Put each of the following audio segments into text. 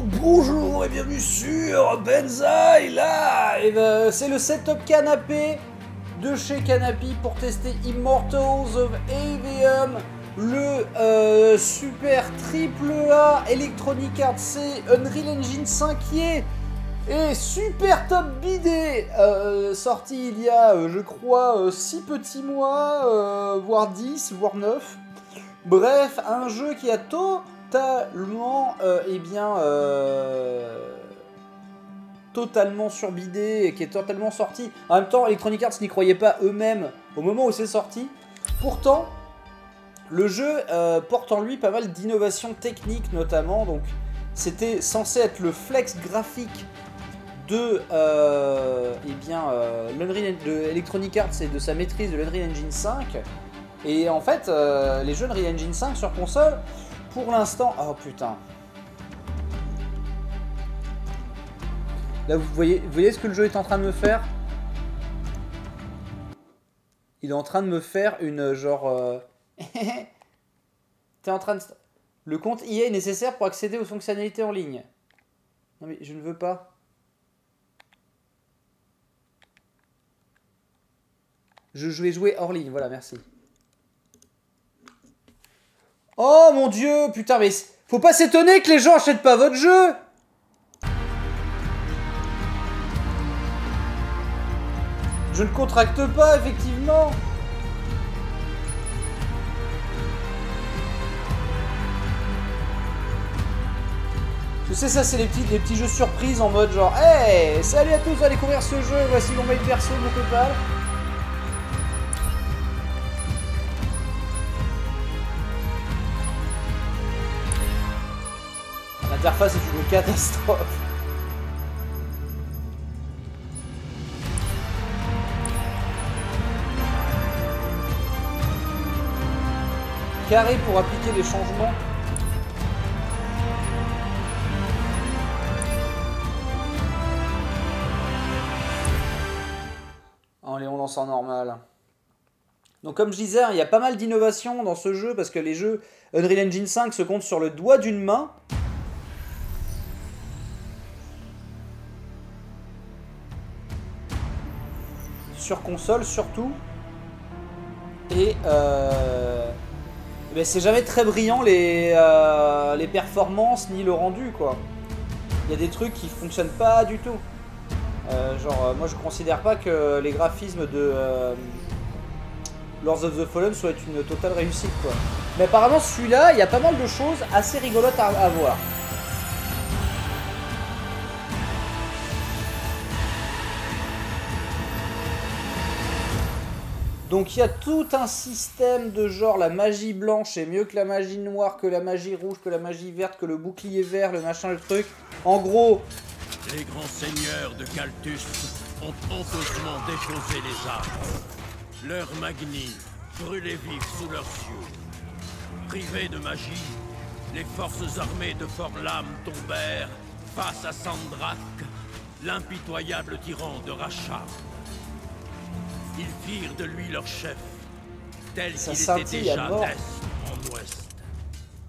bonjour et bienvenue sur Benzaï là Et ben, c'est le setup canapé de chez Canapé pour tester Immortals of Avium, le euh, super triple A Electronic Arts C Unreal Engine 5 qui est et super top bidé euh, sorti il y a, je crois, 6 petits mois, voire 10, voire 9. Bref, un jeu qui a totalement, euh, eh bien, euh, totalement surbidé et qui est totalement sorti. En même temps, Electronic Arts n'y croyait pas eux-mêmes au moment où c'est sorti. Pourtant, le jeu euh, porte en lui pas mal d'innovations techniques notamment. Donc, c'était censé être le flex graphique de euh, eh bien, euh, de Electronic Arts et de sa maîtrise de l'Unreal Engine 5. Et en fait, les jeux Unreal Engine 5 sur console, pour l'instant... Oh putain. Là, vous voyez, vous voyez ce que le jeu est en train de me faire? Il est en train de me faire une genre... euh, T'es en train de... Le compte IA est nécessaire pour accéder aux fonctionnalités en ligne. Non mais je ne veux pas. Je vais jouer hors ligne, voilà, merci. Oh mon dieu, putain, mais faut pas s'étonner que les gens achètent pas votre jeu Je ne contracte pas, effectivement Je sais, ça, c'est les petits, les petits jeux surprises en mode genre Hey, salut à tous, allez découvrir ce jeu, voici mon mail perso, mon PayPal. L'interface est une catastrophe. Carré pour appliquer les changements. Allez, on lance en normal. Donc comme je disais, hein, il y a pas mal d'innovations dans ce jeu parce que les jeux Unreal Engine 5 se comptent sur le doigt d'une main. Sur console surtout. Et euh, c'est jamais très brillant les, euh, les performances ni le rendu quoi. Il y a des trucs qui fonctionnent pas du tout. Euh, genre, moi je considère pas que les graphismes de Lords of the Fallen soient une totale réussite quoi. Mais apparemment celui-là, il y a pas mal de choses assez rigolotes à, à voir. Donc il y a tout un système de genre la magie blanche est mieux que la magie noire, que la magie rouge, que la magie verte, que le bouclier vert, le machin, le truc. En gros, Les grands seigneurs de Caltus ont honteusement déposé les arbres. Leurs magnis brûlaient vifs sous leurs yeux. Privés de magie, les forces armées de Forlam tombèrent face à Sandrak, l'impitoyable tyran de Racha. Ils firent de lui leur chef, tel qu'il était déjà d'est en ouest.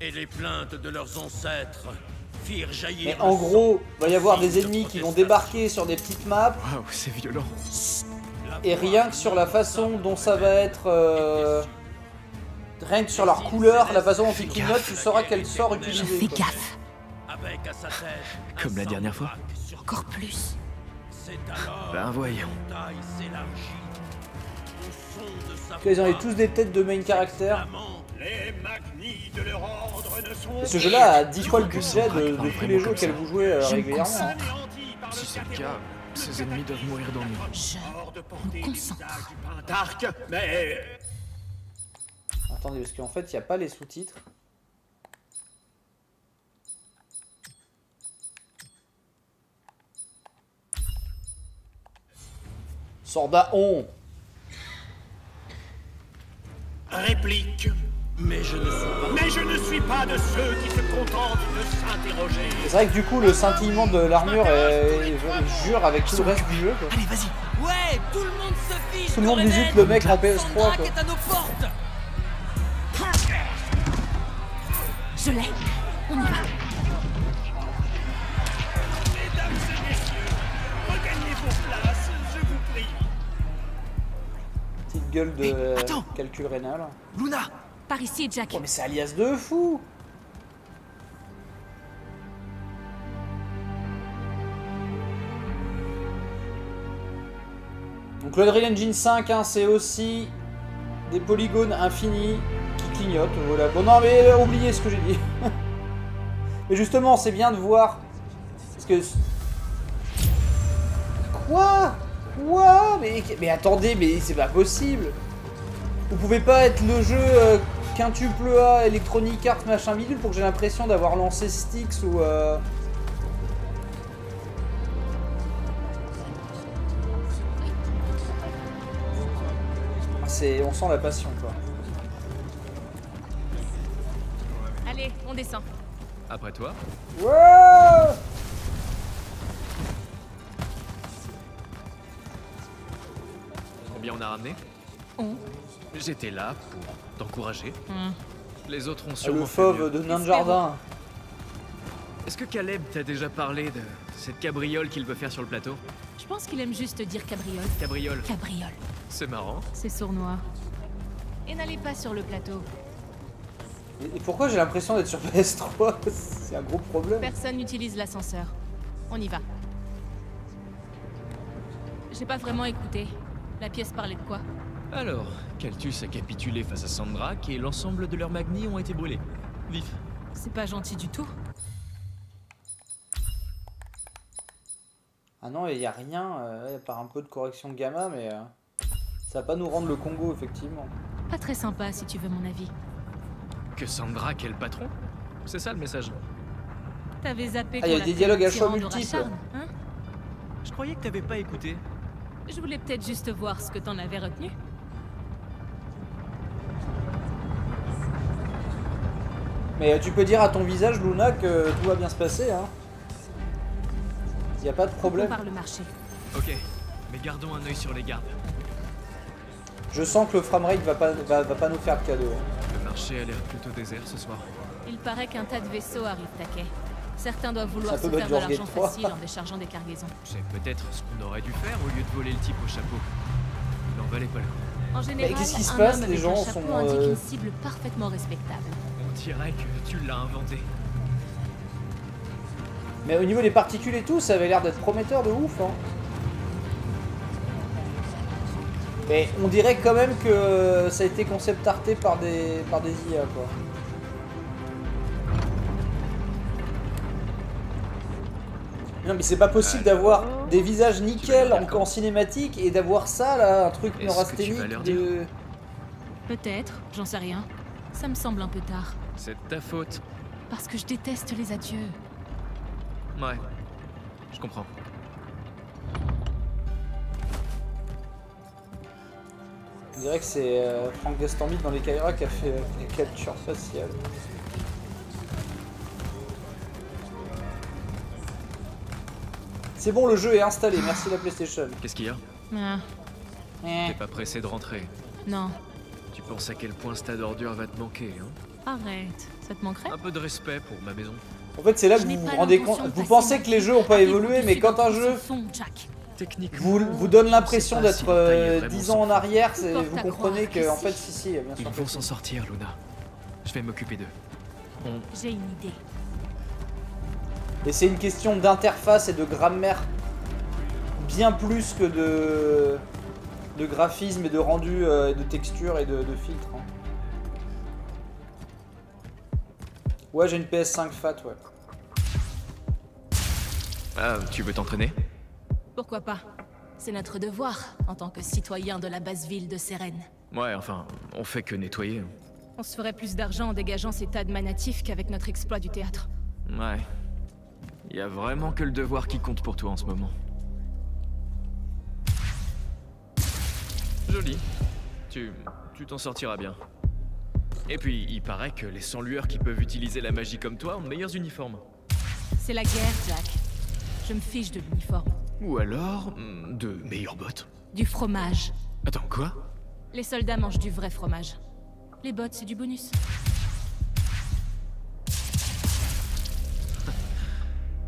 Et les plaintes de leurs ancêtres firent jaillir mais en le gros, il va y avoir des de ennemis qui vont débarquer sur des petites maps Waouh, c'est violent. et rien que sur la façon dont ça va être euh, rien que sur leur couleur, la façon dont ils clignotent, tu sauras quel sort utiliser. fais gaffe. Avec à sa tête un Comme la dernière fois Encore plus. Ben voyons. Ils ont tous des têtes de main Et ce jeu-là a 10 fois le budget de, de tous les jeux auxquels vous jouez euh, Je me régulièrement. Si c'est le cas, ces ennemis doivent mourir d'ennui. Je Hors de me concentre. mais Attendez, parce qu'en fait, il n'y a pas les sous-titres. Sordaon réplique. Mais je ne suis pas. Mais je ne suis pas de ceux qui se contentent de s'interroger. C'est vrai que du coup, le scintillement de l'armure est- jure avec tout le reste du jeu. quoi. Allez, vas-y. Ouais, tout le monde se fiche Tout le monde de visite le mec en PS3. Sandrak Quoi. est à nos portes Je l'ai. On y va. Gueule de Hey, attends calcul rénal. Luna Par ici, Jack. Oh mais c'est alias de fou Donc le Unreal Engine 5, hein, c'est aussi des polygones infinis qui clignotent. Voilà. Bon non mais euh, oubliez ce que j'ai dit. mais justement, c'est bien de voir. Parce que. Quoi? Quoi mais, mais attendez, mais c'est pas possible Vous pouvez pas être le jeu euh, quintuple A, Electronic Arts, machin bidule pour que j'ai l'impression d'avoir lancé Styx ou. euh, C'est, on sent la passion quoi. Allez, on descend. Après toi Ouais Combien on a ramené On J'étais là pour t'encourager. Hmm. Les autres ont sûrement Le fait fauve mieux. de Nain de Jardin. Est-ce que Caleb t'a déjà parlé de cette cabriole qu'il veut faire sur le plateau Je pense qu'il aime juste dire cabriole. Cabriole, Cabriole. c'est marrant. C'est sournois. Et n'allez pas sur le plateau. Et et pourquoi j'ai l'impression d'être sur PS3 C'est un gros problème. Personne n'utilise l'ascenseur. On y va. J'ai pas vraiment écouté. La pièce parlait de quoi Alors, Caltus a capitulé face à Sandrak et l'ensemble de leurs magnis ont été brûlés. Vif. C'est pas gentil du tout. Ah non, il n'y a rien, euh, à part un peu de correction de gamma, mais euh, ça va pas nous rendre le Congo, effectivement. Pas très sympa si tu veux mon avis. Que Sandrak est le patron C'est ça le message. T'avais zappé Ah, y a des dialogues à choix multiples. Hein Je croyais que t'avais pas écouté. Je voulais peut-être juste voir ce que t'en avais retenu. Mais euh, tu peux dire à ton visage, Luna, que tout va bien se passer, hein. Y a pas de problème. par le marché. Ok, mais gardons un œil sur les gardes. Je sens que le framerate va pas, va, va pas nous faire de cadeau. hein. Le marché a l'air plutôt désert ce soir. Il paraît qu'un tas de vaisseaux arrivent taquet. Certains doivent vouloir se faire de l'argent 3. facile en déchargeant des cargaisons. C'est peut-être ce qu'on aurait dû faire au lieu de voler le type au chapeau. Il en valait pas le coup. En général, qu'est-ce qui se un passe homme Les avec gens un chapeau sont, indique euh, une cible parfaitement respectable. On dirait que tu l'as inventé. Mais au niveau des particules et tout, ça avait l'air d'être prometteur de ouf, hein. Mais on dirait quand même que ça a été concept arté par des, par des IA, quoi. Non mais c'est pas possible d'avoir des visages nickel en, cinématique et d'avoir ça là, un truc neurasthénique de... Peut-être, j'en sais rien. Ça me semble un peu tard. C'est de ta faute. Parce que je déteste les adieux. Ouais. Je comprends. On dirait que c'est euh, Frank Gastambide dans les Kaira qui a fait euh, la capture faciale. C'est bon, le jeu est installé, merci la PlayStation. Qu'est-ce qu'il y a Ah, Eh. T'es pas pressé de rentrer. non. Tu penses à quel point ce tas d'ordures va te manquer, hein Arrête. Ça te manquerait Un peu de respect pour ma maison. En fait, c'est là que vous vous rendez compte. Vous pensez que les jeux ont pas évolué, mais quand un jeu fond, Jack. Techniquement, vous, vous donne l'impression d'être euh, vraiment 10 ans en arrière, vous comprenez que, en fait, si. si, si, bien sûr. ils vont s'en sortir, Luna. Je vais m'occuper d'eux. On... J'ai une idée. Et c'est une question d'interface et de grammaire bien plus que de, de graphisme et de rendu, euh, et de texture et de, de filtre. hein. Ouais, j'ai une PS5 fat, ouais. Ah, tu veux t'entraîner? Pourquoi pas? C'est notre devoir en tant que citoyen de la basse ville de Sérène. Ouais, enfin, on fait que nettoyer. On se ferait plus d'argent en dégageant ces tas de manatifs qu'avec notre exploit du théâtre. Ouais. Y a vraiment que le devoir qui compte pour toi en ce moment. Joli. Tu... tu t'en sortiras bien. Et puis, il paraît que les sans-lueurs qui peuvent utiliser la magie comme toi ont de meilleurs uniformes. C'est la guerre, Jack. Je me fiche de l'uniforme. Ou alors, hmm, de meilleures bottes. Du fromage. Attends, quoi? Les soldats mangent du vrai fromage. Les bottes, c'est du bonus.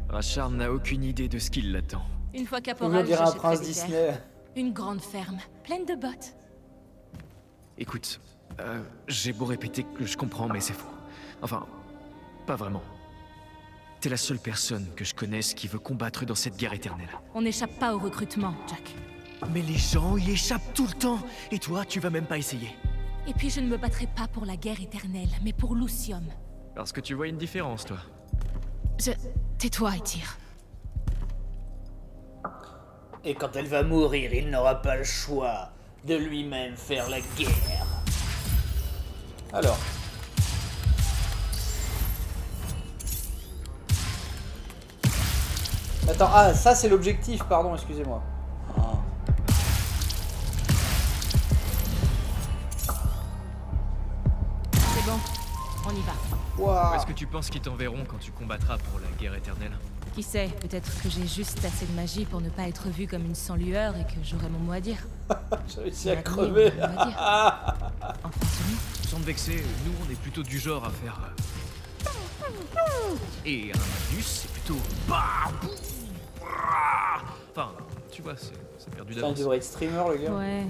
Rachard n'a aucune idée de ce qui l'attend. Une fois caporal, dirait un prince. Disney. Une grande ferme, pleine de bottes. Écoute, euh, j'ai beau répéter que je comprends, mais c'est faux. Enfin, pas vraiment. T'es la seule personne que je connaisse qui veut combattre dans cette guerre éternelle. On n'échappe pas au recrutement, Jack. Mais les gens y échappent tout le temps Et toi, tu vas même pas essayer. Et puis je ne me battrai pas pour la guerre éternelle, mais pour Lucium. Parce que tu vois une différence, toi. Je... Tais-toi et tire. Et quand elle va mourir, il n'aura pas le choix de lui-même faire la guerre. Alors. Attends, ah, ça c'est l'objectif, pardon, excusez-moi. Waouh. Est-ce que tu penses qu'ils t'enverront quand tu combattras pour la guerre éternelle Qui sait, peut-être que j'ai juste assez de magie pour ne pas être vue comme une sans-lueur et que j'aurai mon mot à dire. J'ai réussi à crever. Enfin. Sans te vexer, nous on est plutôt du genre à faire. euh, Et un Magnus, c'est plutôt. Enfin, tu vois, c'est c'est perdu Putain, il d'avance. devrait être streamer, le gars. Ouais,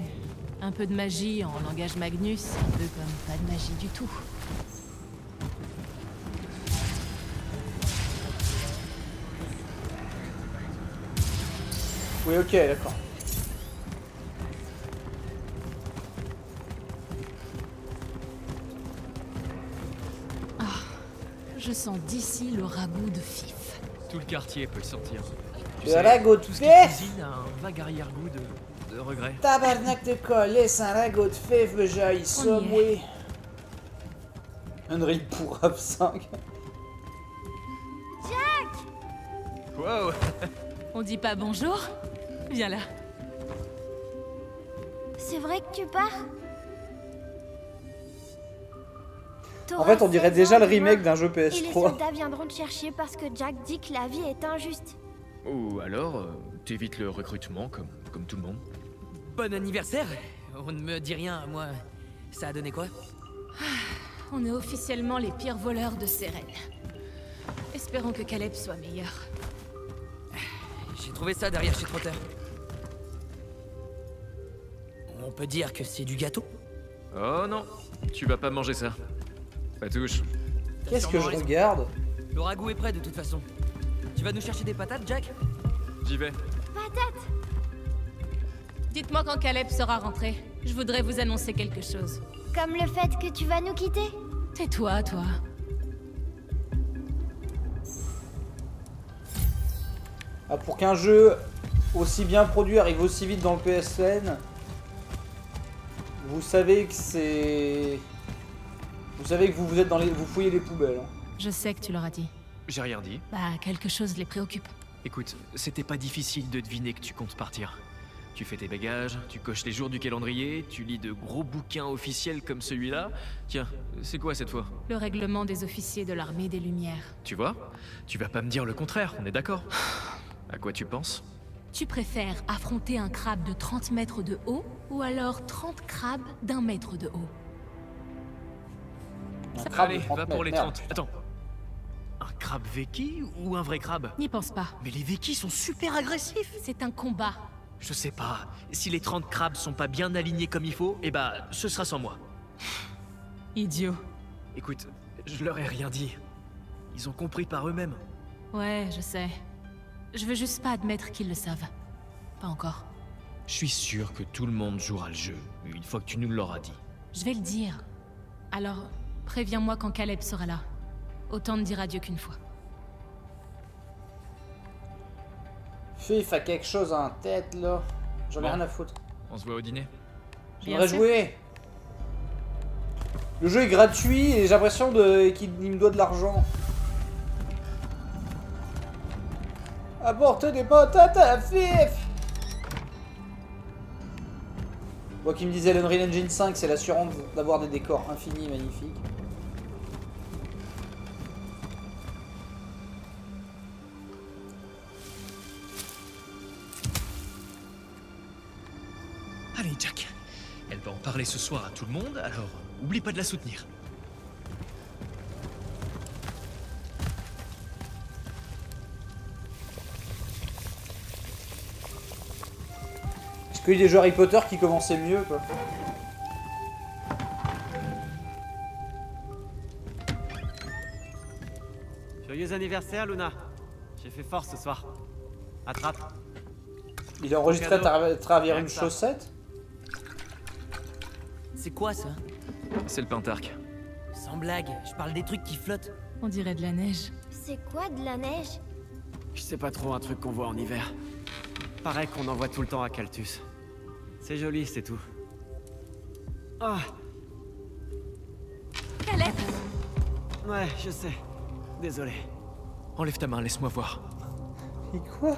un peu de magie en langage Magnus, un peu comme pas de magie du tout. Oui, ok, d'accord. Je sens d'ici le ragoût de fif. Tout le quartier peut le sentir. Tu Le ragot de tout ce qui fif cuisine a un vague arrière-goût de, de regret. Tabarnak de coller, c'est un ragot de fif, mais j'ai y moi. Unreal pour Rap 5. Wow On dit pas bonjour Viens là. C'est vrai que tu pars En fait, on dirait déjà le remake d'un jeu Et les PS3. soldats viendront te chercher parce que Jack dit que la vie est injuste. Ou alors, euh, t'évites le recrutement comme, comme tout le monde. Bon anniversaire On ne me dit rien, moi. Ça a donné quoi? On est officiellement les pires voleurs de Seren. Espérons que Caleb soit meilleur. J'ai trouvé ça derrière chez Trotter. On peut dire que c'est du gâteau Oh non, tu vas pas manger ça. Pas touche. Qu'est-ce que je raison. regarde Le ragoût est prêt de toute façon. Tu vas nous chercher des patates, Jack? J'y vais. Patate Dites-moi quand Caleb sera rentré. Je voudrais vous annoncer quelque chose. Comme le fait que tu vas nous quitter? Tais-toi, toi. Ah, Pour qu'un jeu aussi bien produit arrive aussi vite dans le PSN, vous savez que c'est... Vous savez que vous, vous êtes dans les... Vous fouillez les poubelles. hein. Je sais que tu l'auras dit. J'ai rien dit. Bah, quelque chose les préoccupe. Écoute, c'était pas difficile de deviner que tu comptes partir. Tu fais tes bagages, tu coches les jours du calendrier, tu lis de gros bouquins officiels comme celui-là. Tiens, c'est quoi cette fois? Le règlement des officiers de l'armée des Lumières. Tu vois? Tu vas pas me dire le contraire, on est d'accord? À quoi tu penses? Tu préfères affronter un crabe de 30 mètres de haut ou alors 30 crabes d'un mètre de haut? Un crabe de Allez, 30 va pour les mètres, 30. merde. Attends. Un crabe Veki ou un vrai crabe? N'y pense pas. Mais les Veki sont super agressifs C'est un combat. Je sais pas. Si les 30 crabes sont pas bien alignés comme il faut, eh bah, ce sera sans moi. Idiot. Écoute, je leur ai rien dit. Ils ont compris par eux-mêmes. Ouais, je sais. Je veux juste pas admettre qu'ils le savent. Pas encore. Je suis sûr que tout le monde jouera le jeu, une fois que tu nous l'auras dit. Je vais le dire. Alors, préviens-moi quand Caleb sera là. Autant ne dire adieu qu'une fois. Fif a quelque chose en tête là. J'en ai Bon. rien à foutre. On se voit au dîner J'aimerais jouer. Le jeu est gratuit et j'ai l'impression de... qu'il il me doit de l'argent. Apporte des patates à Fif Moi qui me disais l'Unreal Engine 5, c'est l'assurance d'avoir des décors infinis et magnifiques. Allez, Jack. Elle va en parler ce soir à tout le monde, alors oublie pas de la soutenir. J'ai connu des jeux Harry Potter qui commençaient mieux, quoi. Joyeux anniversaire, Luna. J'ai fait fort ce soir. Attrape. Il est enregistré à travers une chaussette C'est quoi, ça? C'est le pentarque. Sans blague, je parle des trucs qui flottent. On dirait de la neige. C'est quoi de la neige? Je sais pas trop, un truc qu'on voit en hiver. Pareil qu'on en voit tout le temps à Caltus. C'est joli, c'est tout. Ah, Caleb ouais, je sais. Désolé. Enlève ta main, laisse-moi voir. Et quoi?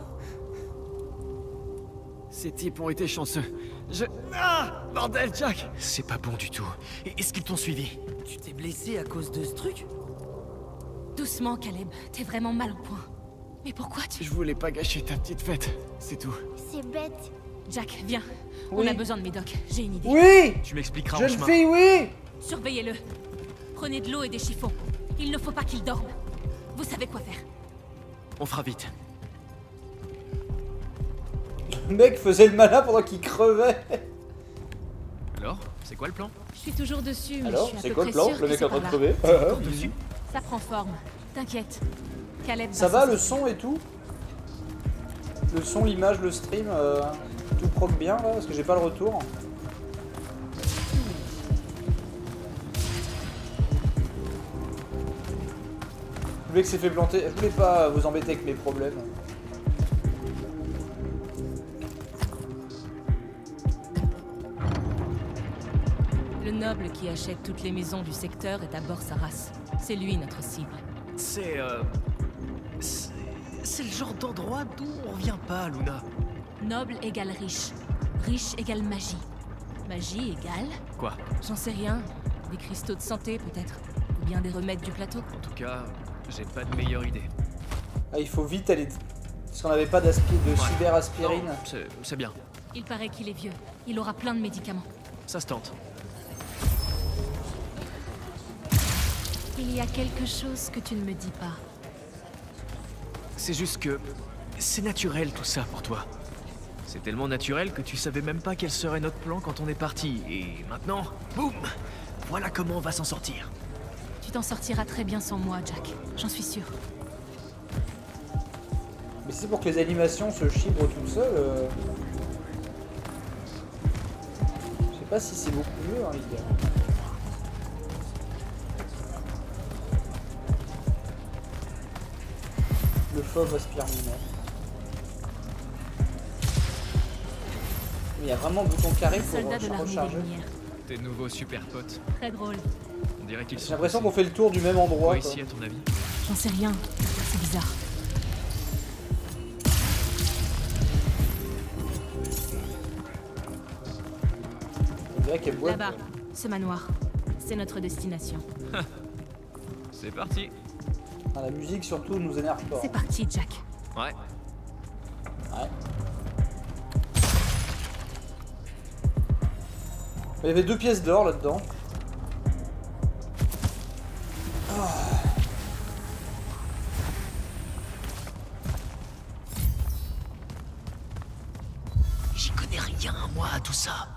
Ces types ont été chanceux. Je... Ah Bordel, Jack C'est pas bon du tout. Et Est-ce qu'ils t'ont suivi? Tu t'es blessé à cause de ce truc? Doucement, Caleb. T'es vraiment mal au point. Mais pourquoi tu... Je voulais pas gâcher ta petite fête, c'est tout. C'est bête. Jack, viens. Oui. On a besoin de médoc. J'ai une idée. Oui Tu m'expliqueras en Jeune chemin. fille, oui Surveillez-le. Prenez de l'eau et des chiffons. Il ne faut pas qu'il dorme. Vous savez quoi faire. On fera vite. Le mec faisait le malin pendant qu'il crevait. Alors, c'est quoi le plan? Je suis toujours dessus, mais Alors, je suis à c'est quoi le plan? Le mec en train de crever. Dessus? Ça prend forme. T'inquiète. Caleb Ça va le son et tout? Le son, l'image, le stream, euh, tout proc bien là Parce que j'ai pas le retour. Le mec s'est fait planter? Je voulais pas vous embêter avec mes problèmes. Le noble qui achète toutes les maisons du secteur est à bord sa race. C'est lui notre cible. C'est euh... C'est c'est le genre d'endroit d'où on revient pas, Luna. Noble égale riche. Riche égale magie. Magie égale Quoi? J'en sais rien. Des cristaux de santé peut-être. Ou bien des remèdes du plateau. En tout cas, j'ai pas de meilleure idée. Ah, il faut vite aller. Parce qu'on avait pas d'aspi- de cyberaspirine. Non, c'est- C'est bien. Il paraît qu'il est vieux. Il aura plein de médicaments. Ça se tente. Il y a quelque chose que tu ne me dis pas. C'est juste que... C'est naturel tout ça pour toi. C'est tellement naturel que tu savais même pas quel serait notre plan quand on est parti. Et maintenant, boum Voilà comment on va s'en sortir. Tu t'en sortiras très bien sans moi, Jack. J'en suis sûre. Mais c'est pour que les animations se chibrent toutes seules. euh. Je sais pas si c'est beaucoup mieux, hein, les gars. Le fauve aspire mineur. Mais il y a vraiment un bouton carré pour soldats de recharger. Tes nouveaux super potes. Très drôle. On dirait qu'ils sont... J'ai l'impression qu'on fait le tour du même endroit. Quoi quoi. ici, à ton avis J'en sais rien. C'est bizarre. On dirait qu'elle boit. Là-bas, ce manoir. C'est notre destination. C'est parti. Ah, la musique surtout nous énerve pas. C'est parti, Jack. Ouais. Ouais. Il y avait deux pièces d'or là-dedans. J'y connais rien, moi, à tout ça.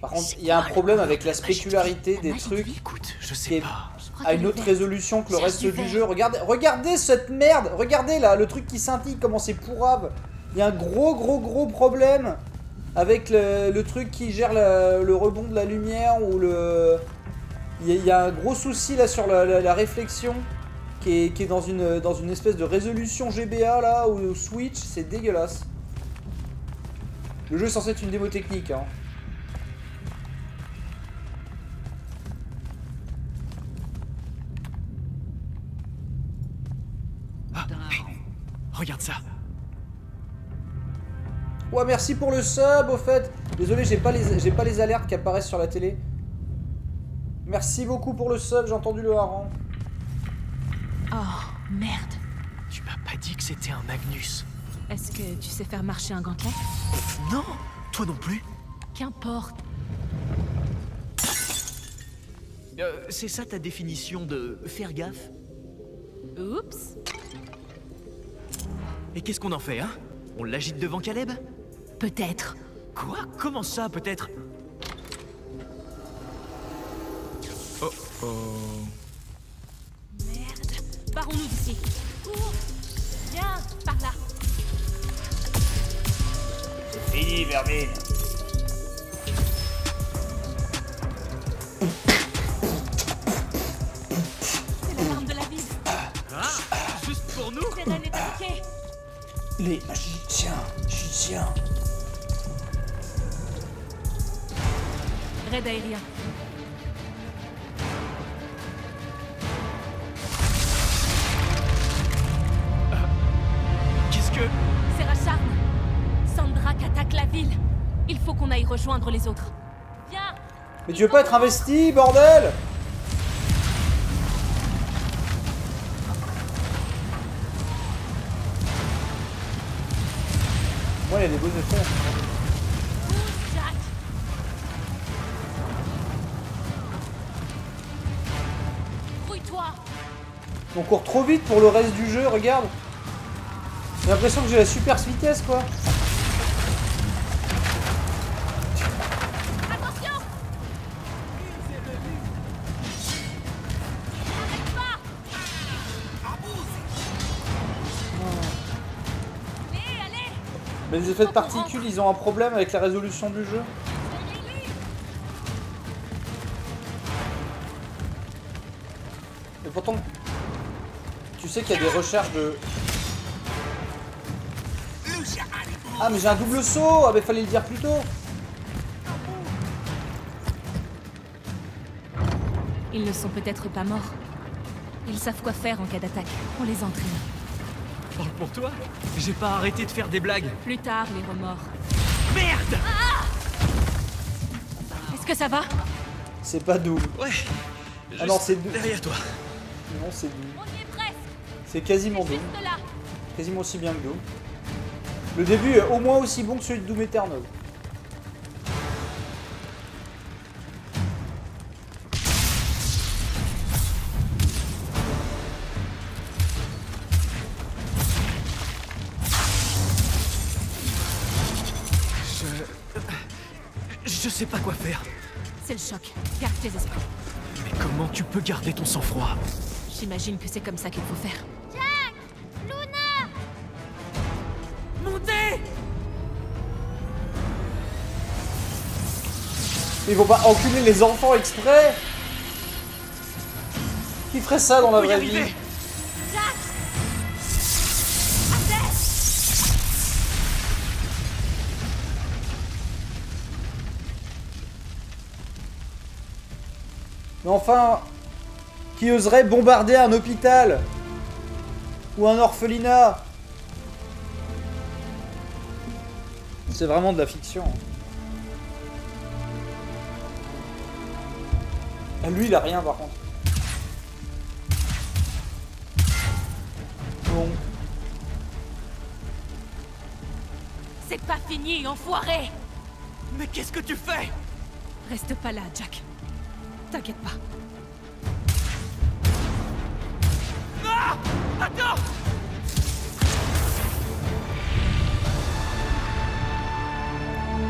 Par contre, il y a un problème avec la spécularité La des trucs Écoute, je qui sais est pas. À une autre résolution que le reste du jeu. Regardez, regardez cette merde Regardez là, le truc qui scintille, comment c'est pourrave Il y a un gros gros gros problème avec le, truc qui gère le rebond de la lumière ou le... Il y, a, un gros souci là sur la, réflexion qui est, dans, une, dans une espèce de résolution GBA là ou Switch, c'est dégueulasse. Le jeu est censé être une démo technique hein. Ah, regarde ça. Ouais, merci pour le sub au fait. Désolé, j'ai pas les j'ai pas les alertes qui apparaissent sur la télé. Merci beaucoup pour le sub, j'ai entendu le hareng. Oh, merde. Tu m'as pas dit que c'était un Magnus. Est-ce que tu sais faire marcher un gantelet? Non Toi non plus Qu'importe. Euh, C'est ça ta définition de faire gaffe? Oups. Et qu'est-ce qu'on en fait, hein? On l'agite devant Caleb? Peut-être. Quoi? Comment ça, peut-être? Oh oh. Merde. Barrons-nous d'ici. Cours Viens, par là Fini, Vermine. C'est l'alarme de la ville Ah Juste pour nous? Les magiciens, magiciens. Raid aérien. Qu'est-ce que... C'est Racharn Sandrak attaque la ville Il faut qu'on aille rejoindre les autres. Viens Mais tu veux pas être investi, bordel? Moi, il y a des beaux effets. On court trop vite pour le reste du jeu, regarde. J'ai l'impression que j'ai la super vitesse, quoi. Attention Mais les effets de particules, ils ont un problème avec la résolution du jeu. Sais qu'il y a des recherches de... Ah mais j'ai un double saut Ah mais fallait le dire plus tôt Ils ne sont peut-être pas morts. Ils savent quoi faire en cas d'attaque. On les entraîne. Parle pour toi J'ai pas arrêté de faire des blagues. Plus tard, les remords. Merde Est-ce que ça va? C'est pas Doom. Ouais. Ah non, c'est deux. Derrière toi. Non, c'est. C'est quasiment Doom. Quasiment aussi bien que Doom. Le début est au moins aussi bon que celui de Doom Eternal. Je sais pas quoi faire. C'est le choc. Garde tes esprits. Mais comment tu peux garder ton sang-froid? J'imagine que c'est comme ça qu'il faut faire. Ils vont pas enculer les enfants exprès. Qui ferait ça dans la vraie vie Mais enfin, qui oserait bombarder un hôpital Ou un orphelinat? C'est vraiment de la fiction. Lui, il a rien par contre. Bon. C'est pas fini, enfoiré Mais qu'est-ce que tu fais? Reste pas là, Jack. T'inquiète pas. Ah Attends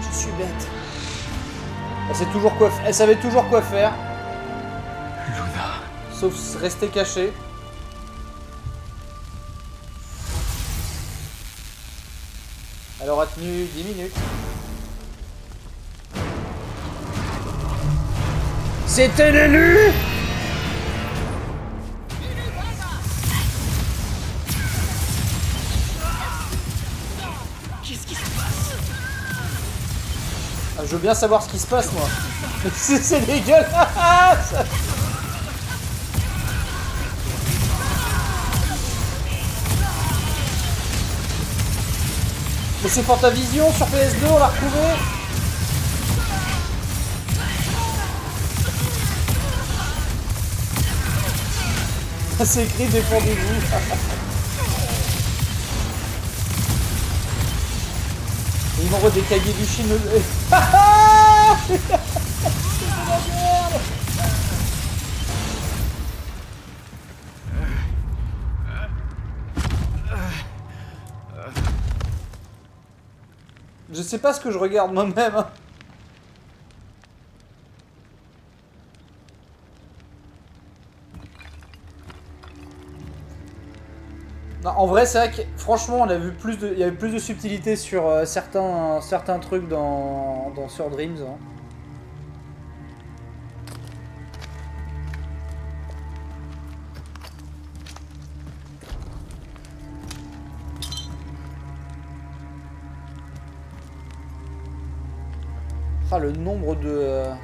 Je suis bête. Elle, sait toujours quoi f- Elle savait toujours quoi faire, Luna. sauf rester cachée. Elle aura tenu 10 minutes. C'était l'élu Qu'est-ce qui se passe? Ah, Je veux bien savoir ce qui se passe, moi. C'est c'est dégueulasse Mais c'est Fantavision sur PS2, on l'a retrouvé C'est écrit défendez-vous. Il m'envoie des cahiers du Chine. Sais pas ce que je regarde moi-même. hein. En vrai, c'est vrai que franchement, on a vu plus de, il y avait plus de subtilité sur euh, certains, certains trucs dans, dans Sur Dreams. hein. Le nombre de. euh,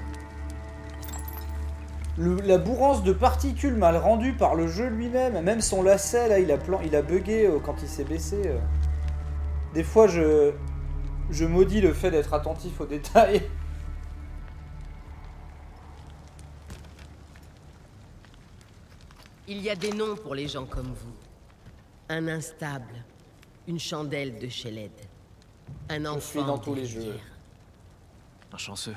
le- la bourrance de particules mal rendue par le jeu lui-même, même son lacet là, il a, plan, il a bugué euh, quand il s'est baissé. euh. Des fois, je, je maudis le fait d'être attentif aux détails. Il y a des noms pour les gens comme vous. Un instable, une chandelle de Shelled, un enfant. suis dans tous les jeux. Un chanceux.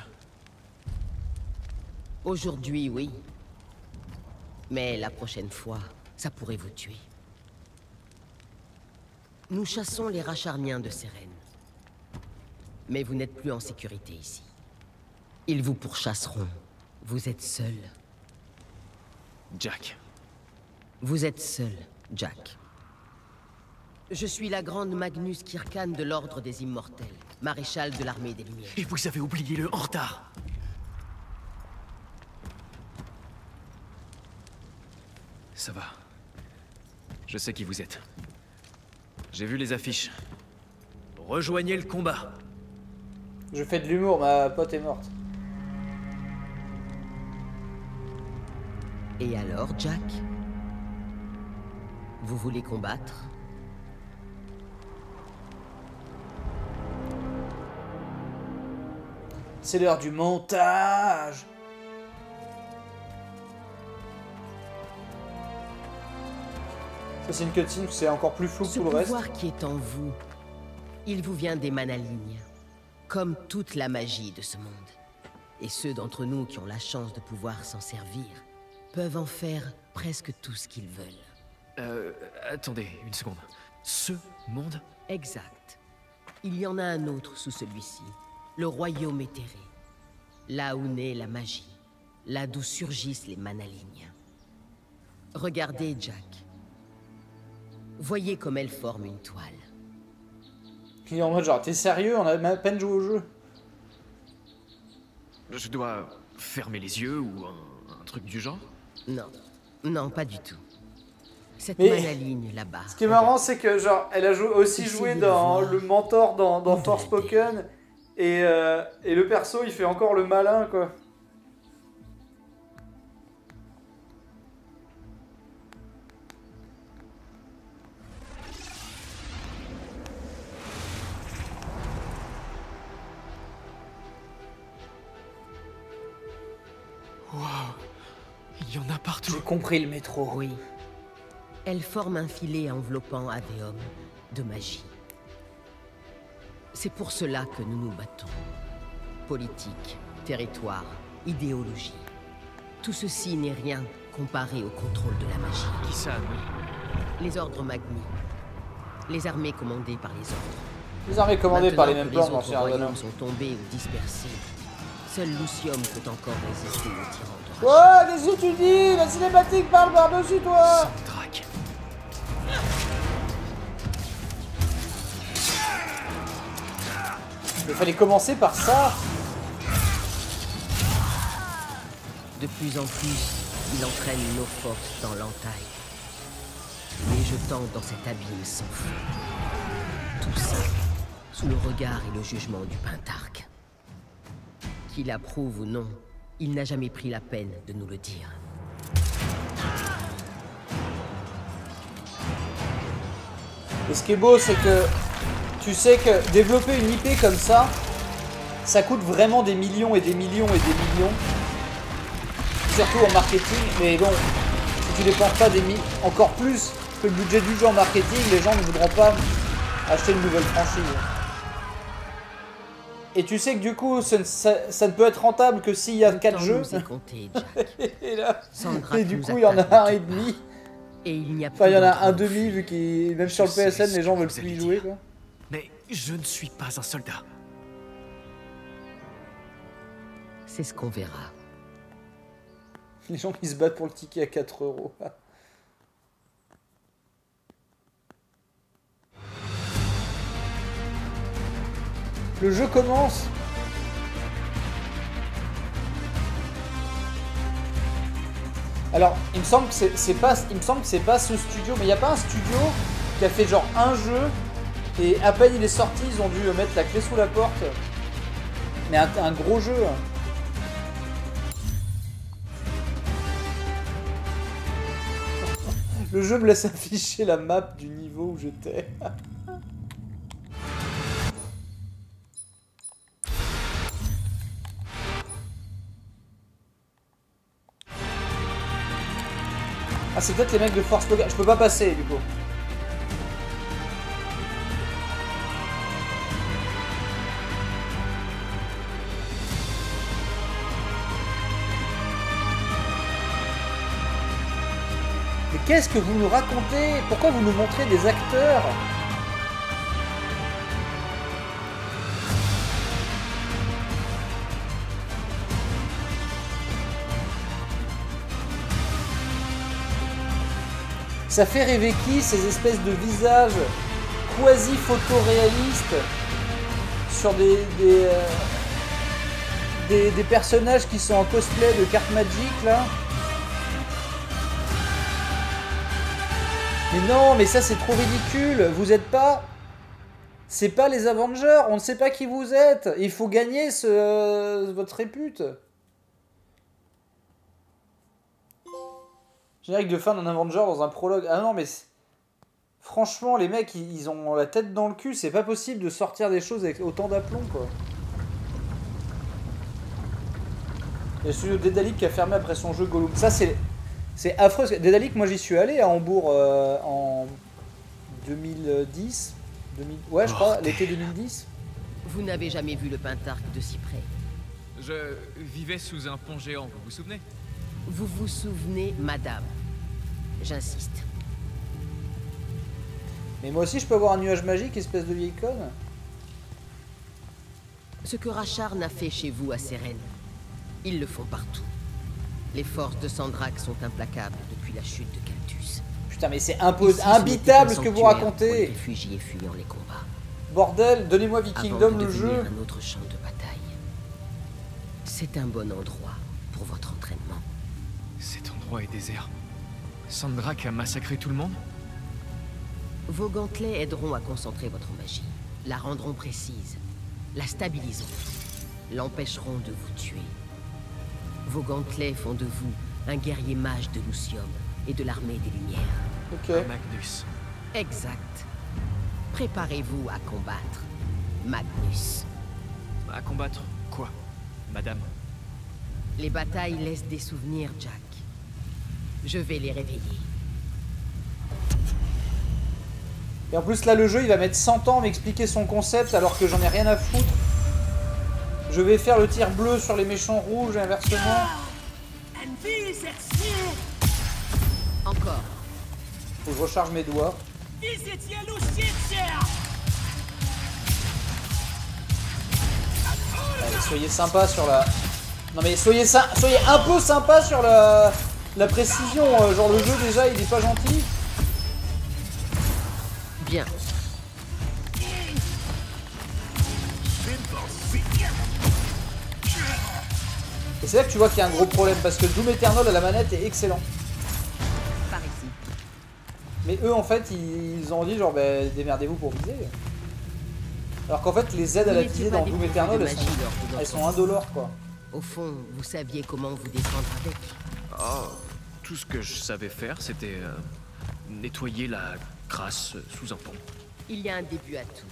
Aujourd'hui, oui. Mais la prochaine fois, ça pourrait vous tuer. Nous chassons les racharniens de Sérène. Mais vous n'êtes plus en sécurité ici. Ils vous pourchasseront. Vous êtes seul. Jack. Vous êtes seul, Jack. Je suis la grande Magnus Kirkan de l'Ordre des Immortels, maréchal de l'armée des Lumières. Et vous avez oublié le en retard. Ça va. Je sais qui vous êtes. J'ai vu les affiches. Rejoignez le combat. Je fais de l'humour, ma pote est morte. Et alors, Jack? Vous voulez combattre? C'est l'heure du montage. Ça c'est une cutscene, c'est encore plus flou que Ce tout le reste. pouvoir qui est en vous, il vous vient des Manalignes, comme toute la magie de ce monde. Et ceux d'entre nous qui ont la chance de pouvoir s'en servir peuvent en faire presque tout ce qu'ils veulent. Euh, attendez, une seconde. Ce monde? Exact. Il y en a un autre sous celui-ci, le royaume éthéré. Là où naît la magie, là d'où surgissent les Manalignes. Regardez, Jack. Voyez comme elle forme une toile. En mode genre, t'es sérieux On a même à peine joué au jeu. Je dois fermer les yeux ou un, un truc du genre? Non, non, pas du tout. Cette Mais- Manaligne là-bas. Ce qui est marrant, c'est que genre, elle a jou- aussi joué dans le mentor dans, dans Forspoken. Et, euh, et le perso, il fait encore le malin, quoi. Il y en a partout. J'ai compris le métro. Oui. Elle forme un filet enveloppant Aveum de magie. C'est pour cela que nous nous battons. Politique, territoire, idéologie. Tout ceci n'est rien comparé au contrôle de la magie. Qui ça, nous Les ordres Magni. Les armées commandées par les ordres. Les armées commandées par les mêmes plans royaumes Anneaux. sont tombés ou dispersés. Seul Lucium peut encore résister aux tyrans de Rachel. Ouais, qu'est-ce que tu dis La cinématique parle par-dessus toi. Il fallait commencer par ça De plus en plus, il entraîne nos forces dans l'entaille. Les jetant dans cet abîme sans fond. Tout ça, sous le regard et le jugement du Pentarque. Qu'il approuve ou non, il n'a jamais pris la peine de nous le dire. Et ce qui est beau, c'est que tu sais que développer une IP comme ça, ça coûte vraiment des millions et des millions et des millions. Surtout en marketing, mais bon, si tu dépenses pas des mi encore plus que le budget du jeu en marketing, les gens ne voudront pas acheter une nouvelle franchise. Et tu sais que du coup, ça, ne- ça- ça ne peut être rentable que s'il y a Le 4 temps jeux. compté. Et là, et du coup, il y en a un et demi. Et il n'y a Enfin, il y en a un demi, vu qu'il même sur le PSN, les gens veulent plus y jouer. Quoi. Je ne suis pas un soldat. C'est ce qu'on verra. Les gens qui se battent pour le ticket à 4 euros. Le jeu commence Alors, il me semble que c'est pas, pas ce studio, mais il n'y a pas un studio qui a fait genre un jeu et à peine il est sorti, ils ont dû mettre la clé sous la porte. Mais un, gros jeu. hein. Le jeu me laisse afficher la map du niveau où j'étais. Ah, c'est peut-être les mecs de Force Logan. Je peux pas passer du coup. Qu'est-ce que vous nous racontez? Pourquoi vous nous montrez des acteurs? Ça fait rêver qui ces espèces de visages quasi photoréalistes sur euh, des personnages qui sont en cosplay de carte Magic là? Mais non, mais ça c'est trop ridicule. Vous êtes pas. C'est pas les Avengers. On ne sait pas qui vous êtes. Il faut gagner ce euh, votre répute. Générique de fin d'un Avenger dans un prologue. Ah non, mais franchement, les mecs, ils ont la tête dans le cul. C'est pas possible de sortir des choses avec autant d'aplomb, quoi. A le studio Dédalic qui a fermé après son jeu Gollum. Ça, c'est c'est affreux. Dédalic, moi, j'y suis allé à Hambourg euh, en 2010. 2000 Ouais, je crois, l'été 2010. Vous n'avez jamais vu le pentarque de si près. Je vivais sous un pont géant, vous vous souvenez? Vous vous souvenez, madame? J'insiste. Mais moi aussi, je peux avoir un nuage magique, espèce de vieille conne. Ce que Rachar n'a fait chez vous à Sérène, ils le font partout. Les forces de Sandrak sont implacables depuis la chute de Caltus. Putain, mais c'est imbitable ce que vous les racontez. réfugiés fuyant les combats. Bordel, donnez-moi Avant Vikingdom de le jeu. un autre champ de bataille. C'est un bon endroit pour votre entraînement. Cet endroit est désert. Sandrak a massacré tout le monde? Vos gantelets aideront à concentrer votre magie, la rendront précise, la stabiliseront, l'empêcheront de vous tuer. Vos gantelets font de vous un guerrier mage de Lucium et de l'armée des Lumières. Ok. Magnus. Exact. Préparez-vous à combattre Magnus. À combattre quoi Madame? Les batailles laissent des souvenirs, Jack. Je vais les réveiller. Et en plus, là, le jeu, il va mettre 100 ans à m'expliquer son concept alors que j'en ai rien à foutre. Je vais faire le tir bleu sur les méchants rouges et inversement. Encore. Faut que je recharge mes doigts. Allez, soyez sympa sur la... Non mais soyez, soyez un peu sympa sur la, la précision. euh, Genre le jeu déjà, il est pas gentil. Bien. Et c'est là que tu vois qu'il y a un gros problème parce que Doom Eternal à la manette est excellent. Par ici. Mais eux en fait ils ont dit genre bah, démerdez-vous pour viser. Alors qu'en fait les aides à la visée dans Doom Eternal elles sont, elles sont indolores quoi. Au fond, vous saviez comment vous défendre avec. Oh, tout ce que je savais faire, c'était euh, nettoyer la crasse sous un pont. Il y a un début à tout.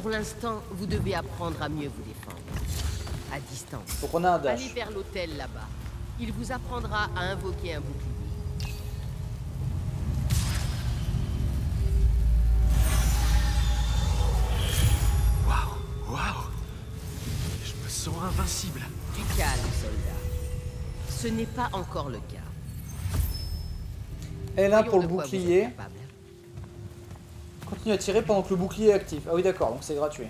Pour l'instant, vous devez apprendre à mieux vous défendre. À distance. Donc on a un Allez dash. vers l'hôtel là-bas. Il vous apprendra à invoquer un bouclier. Waouh, waouh Je me sens invincible. Du calme, soldat. Ce n'est pas encore le cas. L1 Voyons pour le bouclier. Continue à tirer pendant que le bouclier est actif. Ah oui d'accord, donc c'est gratuit.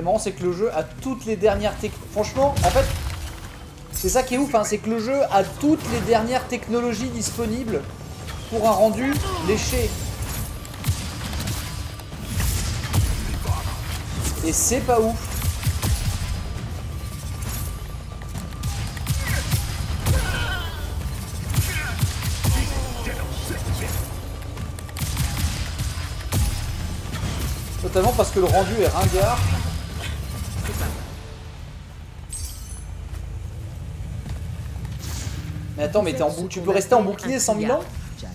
marrant, c'est que le jeu a toutes les dernières technologies. Franchement, en fait, c'est ça qui est ouf, hein, c'est que le jeu a toutes les dernières technologies disponibles pour un rendu léché. Et c'est pas ouf. Notamment parce que le rendu est ringard. Mais attends, mais en tu peux rester en bouclier 100 000 ans Jack.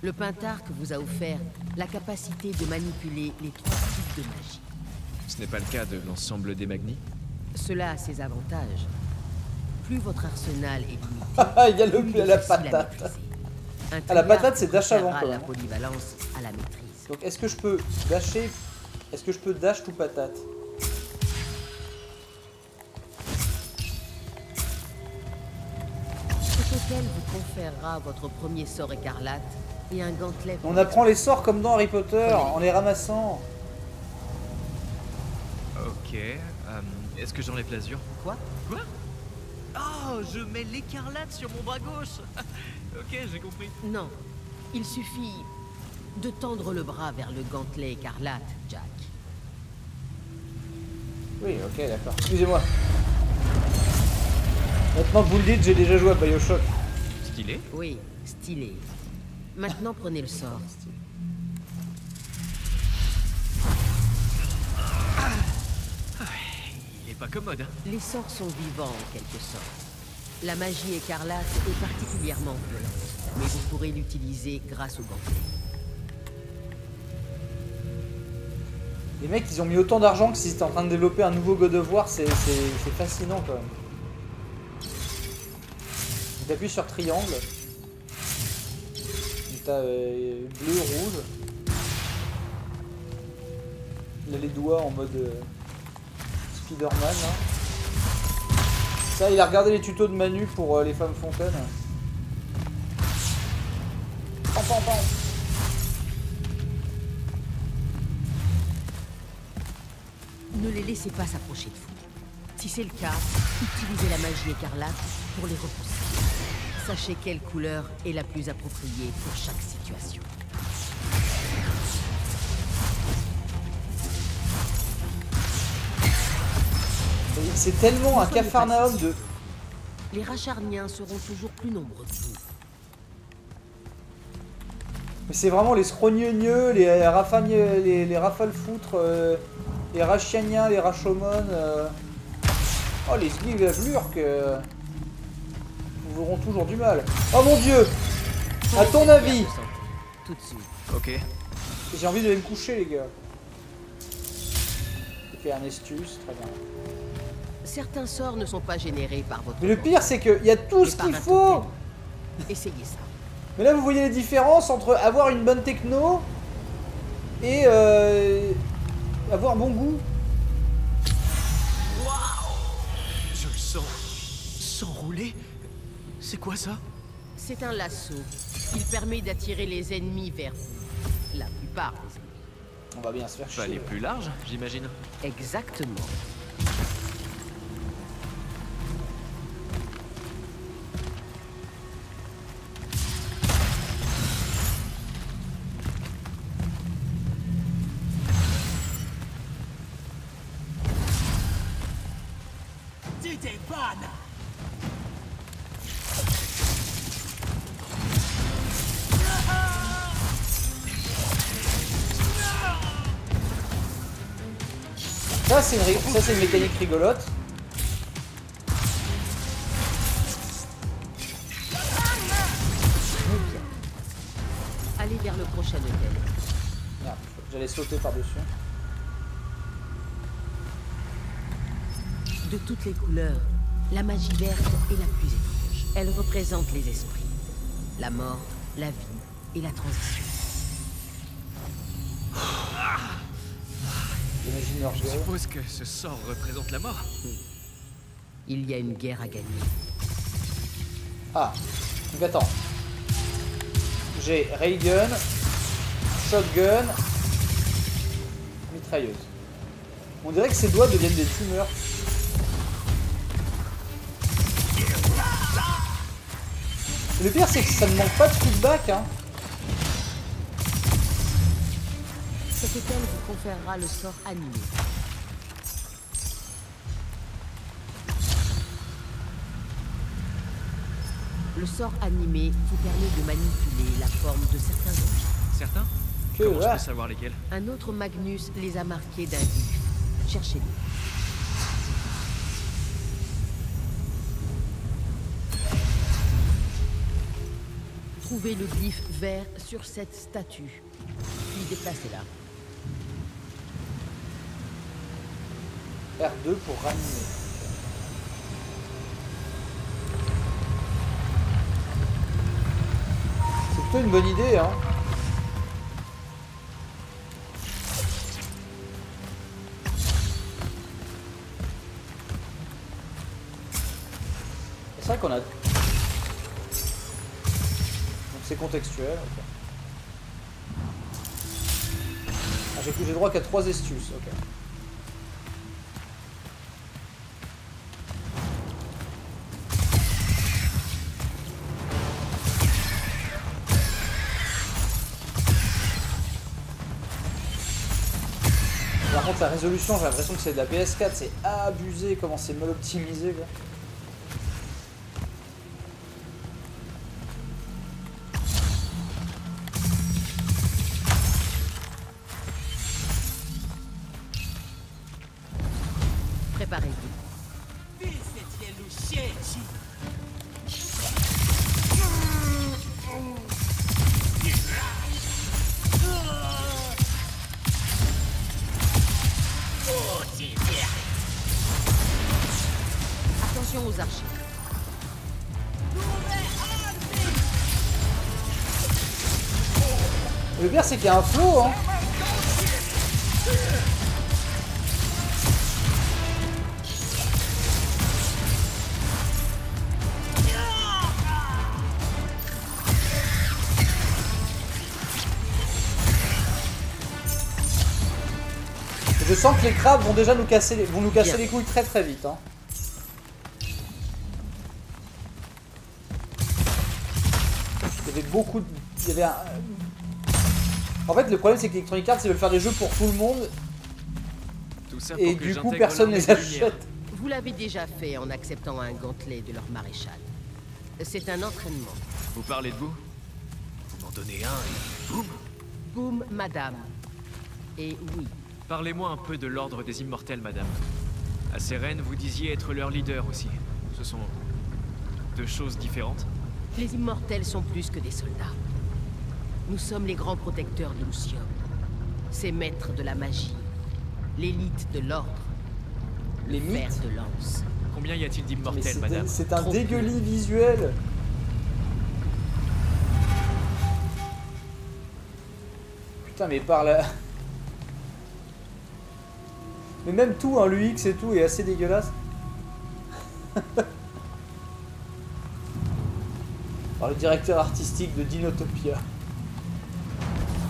Le Pintarque vous a offert la capacité de manipuler les trois types de magie. Ce n'est pas le cas de l'ensemble des Magni. Cela a ses avantages. Plus votre arsenal est limité, Ah, il y a le plus la à patate. maîtriser. Un Ah, la patate, c'est dash avant, quand la polyvalence à la maîtrise. Donc est-ce que je peux dasher Est-ce que je peux dash tout patate? Vous conférera votre premier sort écarlate et un gantelet. pour On apprend les sorts comme dans Harry Potter, en les ramassant. Ok. euh, Est-ce que j'enlève l'azur Quoi? Quoi? Oh, je mets l'écarlate sur mon bras gauche Ok, j'ai compris. Non. Il suffit de tendre le bras vers le gantelet écarlate, Jack. Oui, ok, d'accord. Excusez-moi. Maintenant que vous le dites, j'ai déjà joué à Bioshock. Stylé Oui, stylé. Maintenant prenez le sort. Il est pas commode, hein Les sorts sont vivants en quelque sorte. La magie écarlate est particulièrement violente, mais vous pourrez l'utiliser grâce au gantelet. Les mecs, ils ont mis autant d'argent que s'ils étaient en train de développer un nouveau God of War, c'est c'est- c'est fascinant quand même. T'appuies sur triangle. T'as euh, bleu, rouge. Il a les doigts en mode euh, Spider-Man. hein. Ça, il a regardé les tutos de Manu pour euh, les femmes fontaines. Ne les laissez pas s'approcher de vous. Si c'est le cas, utilisez la magie écarlate pour les repousser. Sachez quelle couleur est la plus appropriée pour chaque situation. C'est tellement un cafarnaum de. Les racharniens seront toujours plus nombreux que vous. Mais c'est vraiment les scrogneux, les rafagneux, les, les rafales-foutres, euh, les rachianiens, les rachomon. euh. Oh, les sgivavlurk euh, Auront toujours du mal. Oh mon dieu À ton avis Tout de suite. Ok. J'ai envie d'aller me coucher, les gars. Ok, un estus, très bien. Certains sorts ne sont pas générés par votre Mais le pire, c'est qu'il y a tout ce qu'il faut. Essayez ça. Mais là, vous voyez les différences entre avoir une bonne techno et euh, avoir bon goût. Je le sens s'enrouler C'est quoi ça? C'est un lasso. Il permet d'attirer les ennemis vers vous. La plupart des ennemis. On va bien se faire Pas aller chier. plus large, j'imagine. Exactement. C'est une, mécanique rigolote. Allez vers le prochain hôtel. Merde, j'allais sauter par-dessus. De toutes les couleurs, la magie verte est la plus étrange. Elle représente les esprits, la mort, la vie et la transition. J'imagine leur Je suppose que ce sort représente la mort. Il y a une guerre à gagner. Ah, donc attends. J'ai Raygun, Shotgun, mitrailleuse. On dirait que ses doigts deviennent des tumeurs. Le pire, c'est que ça ne manque pas de feedback, hein. Vous conférera le sort animé. Le sort animé vous permet de manipuler la forme de certains objets. Certains? Que Comment je peux savoir lesquels? Un autre Magnus les a marqués d'un glyphe. Cherchez-les. Trouvez le glyphe vert sur cette statue, puis déplacez-la. R2 pour ranimer. C'est plutôt une bonne idée, hein. C'est vrai qu'on a... Donc c'est contextuel. ok. Ah, j'ai droit qu'à 3 estus, ok. La résolution, j'ai l'impression que c'est de la PS4, c'est abusé comment c'est mal optimisé. Je sens que les crabes vont déjà nous casser les, vont nous casser les couilles très très vite. Hein. Il y avait beaucoup de... Il y avait un... En fait, le problème, c'est qu'Electronic Arts, ils veulent faire des jeux pour tout le monde, Tout ça et du coup, personne les de lumière. achète. Vous l'avez déjà fait en acceptant un gantelet de leur maréchal. C'est un entraînement. Vous parlez de vous Vous m'en donnez un et boum Boum, madame. Et oui, Parlez-moi un peu de l'ordre des immortels, madame. À Sérène, vous disiez être leur leader aussi. Ce sont deux choses différentes. les immortels sont plus que des soldats. Nous sommes les grands protecteurs de Lucium. Ces maîtres de la magie. L'élite de l'ordre. Les mythes. de lance. Combien y a-t-il d'immortels, c'est madame c'est un Trop dégueulis visuel. Putain, mais par là. Mais même tout, hein, l'UX et tout est assez dégueulasse. Par le directeur artistique de Dinotopia.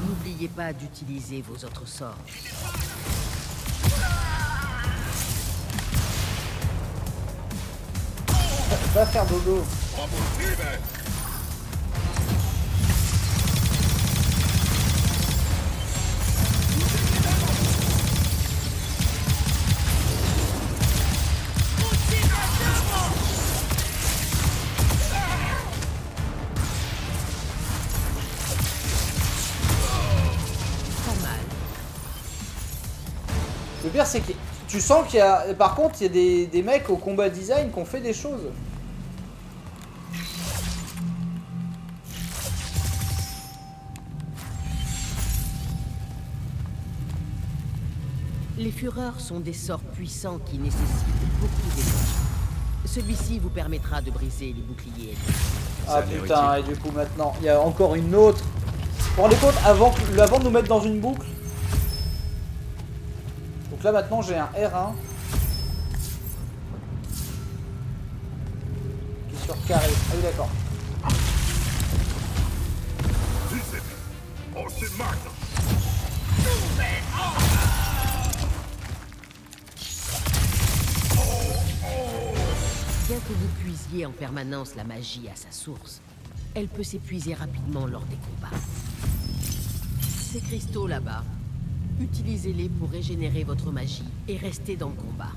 N'oubliez pas d'utiliser vos autres sorts. Va faire dodo. Tu sens qu'il y a. Par contre, il y a des, des mecs au combat design qui ont fait des choses. Les fureurs sont des sorts puissants qui nécessitent beaucoup d'énergie. Celui-ci vous permettra de briser les boucliers. Ah putain, et du coup maintenant, il y a encore une autre. Vous vous rendez compte, avant, que- avant de nous mettre dans une boucle. Donc là maintenant j'ai un R1. Qui est sur carré. Ah oui d'accord. Bien que vous puisiez en permanence la magie à sa source, elle peut s'épuiser rapidement lors des combats. Ces cristaux là-bas, utilisez-les pour régénérer votre magie et rester dans le combat.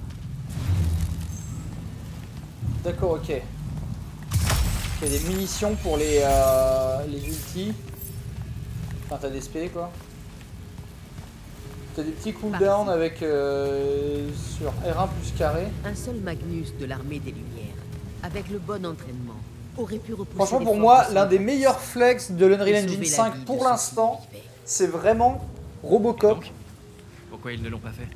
D'accord, ok. Il y a des munitions pour les, euh, les ultis. Enfin, t'as des spé quoi. T'as des petits cooldowns avec euh, sur R1 plus carré. Un seul Magnus de l'armée des Lumières, avec le bon entraînement, aurait pu repousser Franchement, pour moi, l'un des meilleurs flex de l'Unreal Engine sauver la 5 vie de pour l'instant, c'est vraiment Robocop. Donc Pourquoi ils ne l'ont pas fait?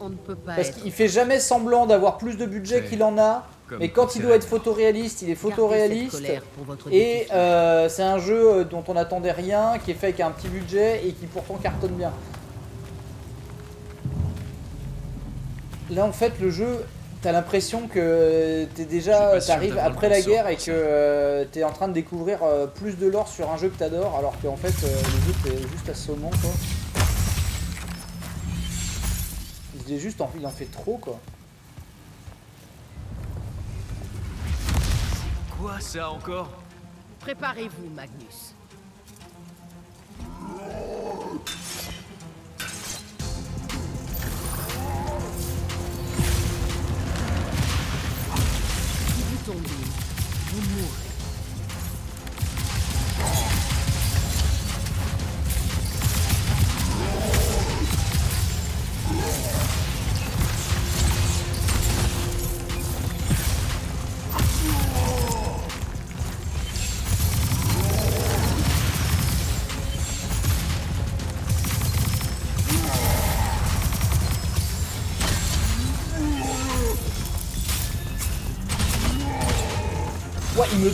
On ne peut pas Parce qu'il fait jamais semblant d'avoir plus de budget qu'il en a. Comme Mais quand il doit être photoréaliste, il est photoréaliste. Et euh, c'est un jeu euh, dont on n'attendait rien, qui est fait avec un petit budget et qui pourtant cartonne bien. Là en fait le jeu, t'as l'impression que t'es Je suis déjà, t'arrives après la guerre et que euh, t'es en train de découvrir euh, plus de lore sur un jeu que t'adores alors qu'en fait euh, le jeu t'es juste assommant quoi. Il est juste en, il en fait trop quoi. Quoi ça encore? Préparez-vous, Magnus. Vous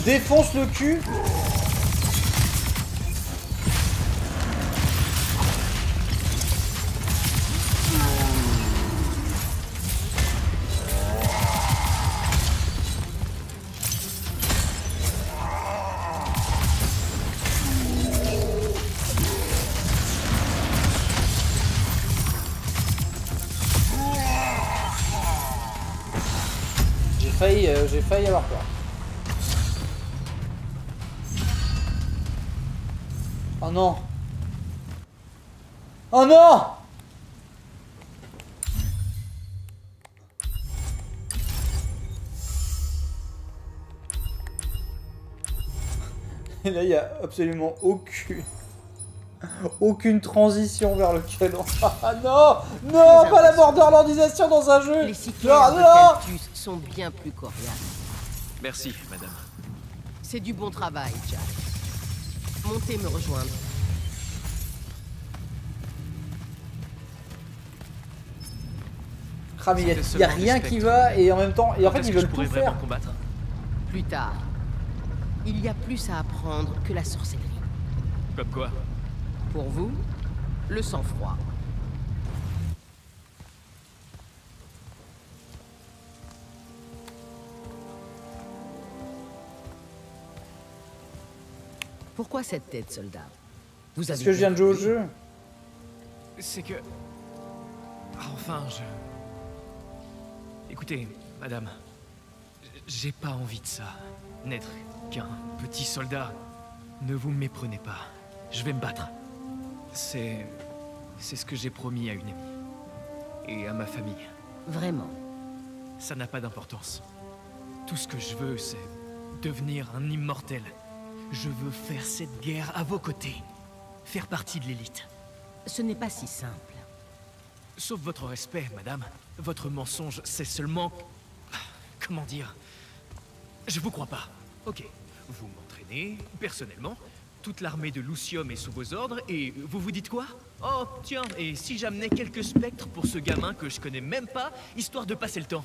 défonce le cul. J'ai failli, euh, j'ai failli avoir. Oh non Et là, il n'y a absolument aucune... Aucune transition vers le canon. Ah non Non Pas la borderlandisation dans un jeu Les cyclères Non, de non Caltus sont bien plus coriaces. Merci, madame. C'est du bon travail, Jack. Montez me rejoindre. Ah mais il y a- rien qui va et en même temps... Et en fait, est-ce ils veulent tout faire. combattre Plus tard. Il y a plus à apprendre que la sorcellerie. Comme quoi Pour vous, le sang-froid. Pourquoi cette tête, soldat? Vous avez que je viens de jouer au jeu. C'est que... Enfin, je... Écoutez, madame, j'ai pas envie de ça. N'être qu'un petit soldat. Ne vous méprenez pas. Je vais me battre. C'est... C'est ce que j'ai promis à une amie. Et à ma famille. Vraiment. Ça n'a pas d'importance. Tout ce que je veux, c'est devenir un immortel. Je veux faire cette guerre à vos côtés. Faire partie de l'élite. Ce n'est pas si simple. Sauf votre respect, madame. Votre mensonge, c'est seulement... Comment dire? Je vous crois pas. Ok, vous m'entraînez, personnellement. Toute l'armée de Lucium est sous vos ordres, et vous vous dites quoi? Oh, tiens, et si j'amenais quelques spectres pour ce gamin que je connais même pas, histoire de passer le temps?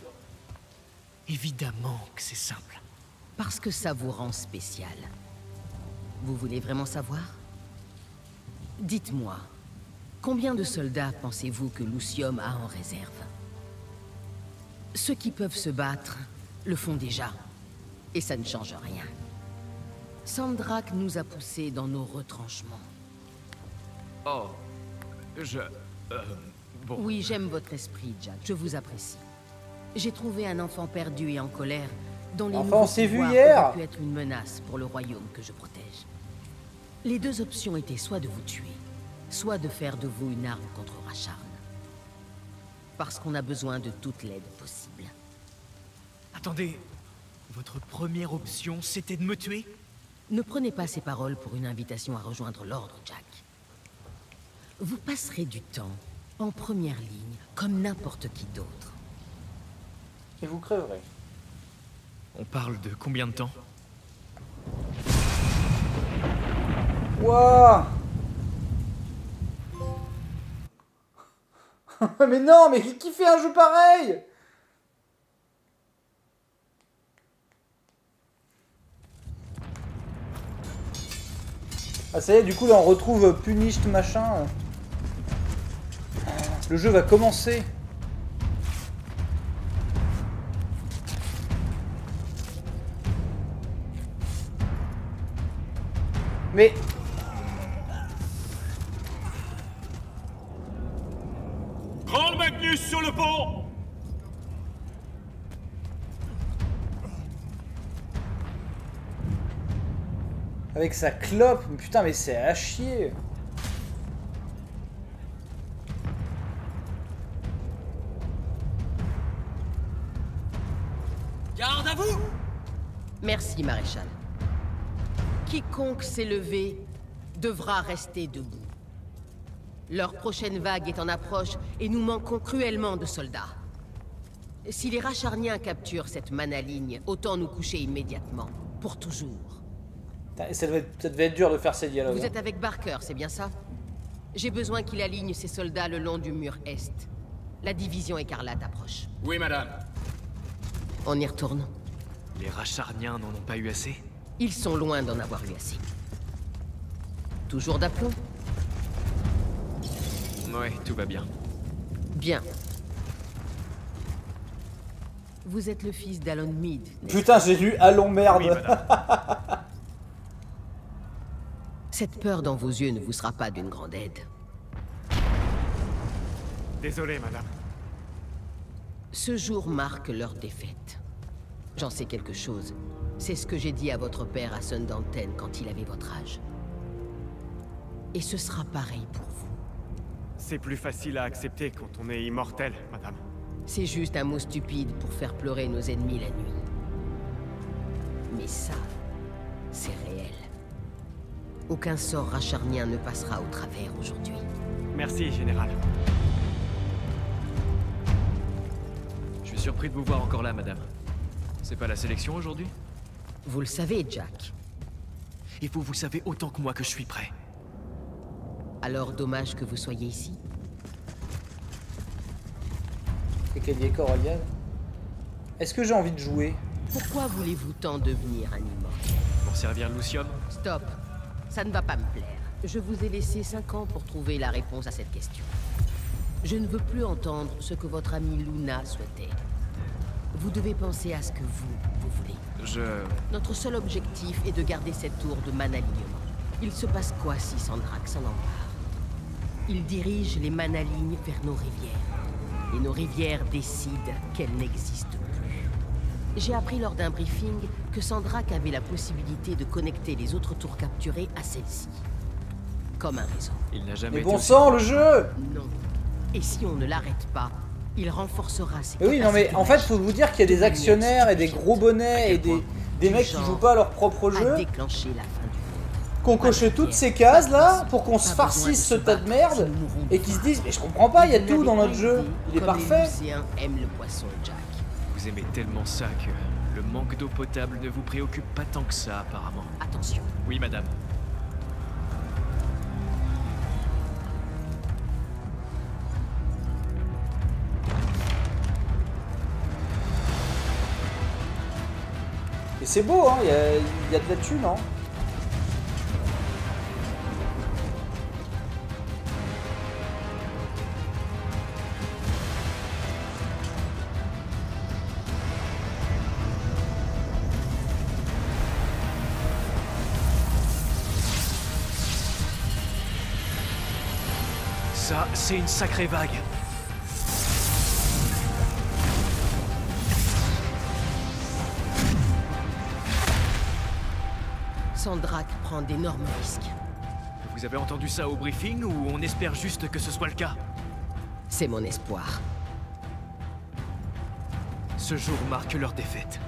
Évidemment que c'est simple. Parce que ça vous rend spécial. Vous voulez vraiment savoir? Dites-moi, combien de soldats pensez-vous que Lucium a en réserve? Ceux qui peuvent se battre le font déjà. Et ça ne change rien. Sandrak nous a poussés dans nos retranchements. Oh, je... Euh, bon... Oui, j'aime votre esprit, Jack. Je vous apprécie. J'ai trouvé un enfant perdu et en colère dont les Enfin, nouveaux on s'est vu pouvoirs hier. auraient pu être une menace pour le royaume que je protège. Les deux options étaient soit de vous tuer, soit de faire de vous une arme contre Racharn. Parce qu'on a besoin de toute l'aide possible. Attendez, Votre première option, c'était de me tuer? Ne prenez pas ces paroles pour une invitation à rejoindre l'ordre, Jack. Vous passerez du temps en première ligne, comme n'importe qui d'autre. Et vous crèverez. On parle de combien de temps? Wouah Mais non, mais qui fait un jeu pareil? Ah ça y est, du coup là on retrouve Punished machin. Le jeu va commencer. Mais... Grand Magnus sur le pont Avec sa clope, mais putain mais c'est à chier Garde à vous Merci, maréchal. Quiconque s'est levé devra rester debout. Leur prochaine vague est en approche et nous manquons cruellement de soldats. Si les Racharniens capturent cette manaligne, autant nous coucher immédiatement. Pour toujours. Putain, ça, devait être, ça devait être dur de faire ces dialogues. Vous hein. êtes avec Barker, c'est bien ça J'ai besoin qu'il aligne ses soldats le long du mur Est. La division écarlate approche. Oui, madame. On y retourne. Les Racharniens n'en ont pas eu assez Ils sont loin d'en avoir eu assez. Toujours d'aplomb Ouais, tout va bien. Bien. Vous êtes le fils d'Alon Mead. Putain j'ai lu Allons merde Oui. Cette peur dans vos yeux ne vous sera pas d'une grande aide. Désolé, madame. Ce jour marque leur défaite. J'en sais quelque chose. C'est ce que j'ai dit à votre père à Sundanten quand il avait votre âge. Et ce sera pareil pour vous. C'est plus facile à accepter quand on est immortel, madame. C'est juste un mot stupide pour faire pleurer nos ennemis la nuit. Mais ça, c'est réel. Aucun sort racharnien ne passera au travers aujourd'hui. Merci, général. Je suis surpris de vous voir encore là, madame. C'est pas la sélection aujourd'hui? Vous le savez, Jack. Et vous, vous savez autant que moi que je suis prêt. Alors dommage que vous soyez ici. Et qu'elle y est Coraliane. Est-ce que j'ai envie de jouer? Pourquoi voulez-vous tant devenir un immortel Pour servir Lucium? Stop. Ça ne va pas me plaire. Je vous ai laissé cinq ans pour trouver la réponse à cette question. Je ne veux plus entendre ce que votre amie Luna souhaitait. Vous devez penser à ce que vous, vous voulez. Je... Notre seul objectif est de garder cette tour de Manalignement. Il se passe quoi si Sandrak s'en empare? Il dirige les Manalignes vers nos rivières. Et nos rivières décident qu'elles n'existent plus. J'ai appris lors d'un briefing que Sandrak avait la possibilité de connecter les autres tours capturées à celle-ci. Comme un réseau. Il n'a jamais Mais bon sang le jeu Non. Et si on ne l'arrête pas, il renforcera ses Mais oui non mais en fait faut vous dire qu'il y a des actionnaires et des gros bonnets et des, des mecs qui jouent pas à leur propre jeu qu'on de toutes ces cases là pour qu'on se farcisse ce tas de merde et qui se disent mais je comprends pas il y a tout dans notre jeu il est parfait le poisson, Jack. Vous aimez tellement ça que le manque d'eau potable ne vous préoccupe pas tant que ça, apparemment. Attention. Oui, madame. et c'est beau hein il y a, il y a de la thune hein c'est une sacrée vague. Sandrak prend d'énormes risques. Vous avez entendu ça au briefing ou on espère juste que ce soit le cas? C'est mon espoir. Ce jour marque leur défaite.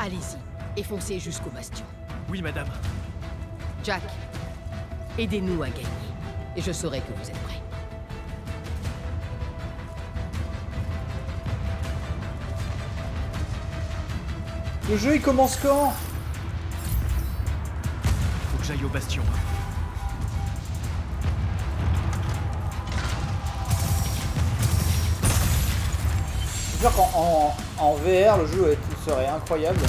allez-y et foncez jusqu'au bastion. Oui, madame. Jack, aidez-nous à gagner. Et je saurai que vous êtes prêts. Le jeu il commence quand? Faut que j'aille au bastion. C'est sûr qu'en en, en VR, le jeu serait incroyable.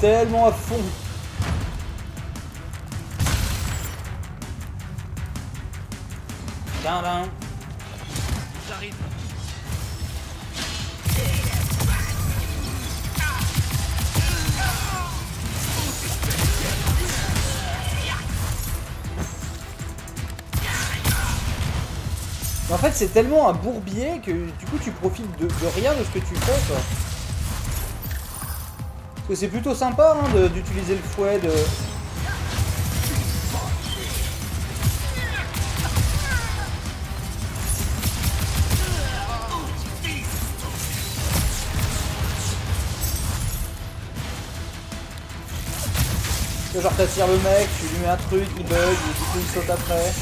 Tellement à fond. Tadam. J'arrive. En fait, c'est tellement un bourbier que du coup, tu profites de, de rien de ce que tu fais, quoi. C'est plutôt sympa hein, d'utiliser le fouet, de... Genre t'attires le mec, tu lui mets un truc, il bug, du coup il saute après.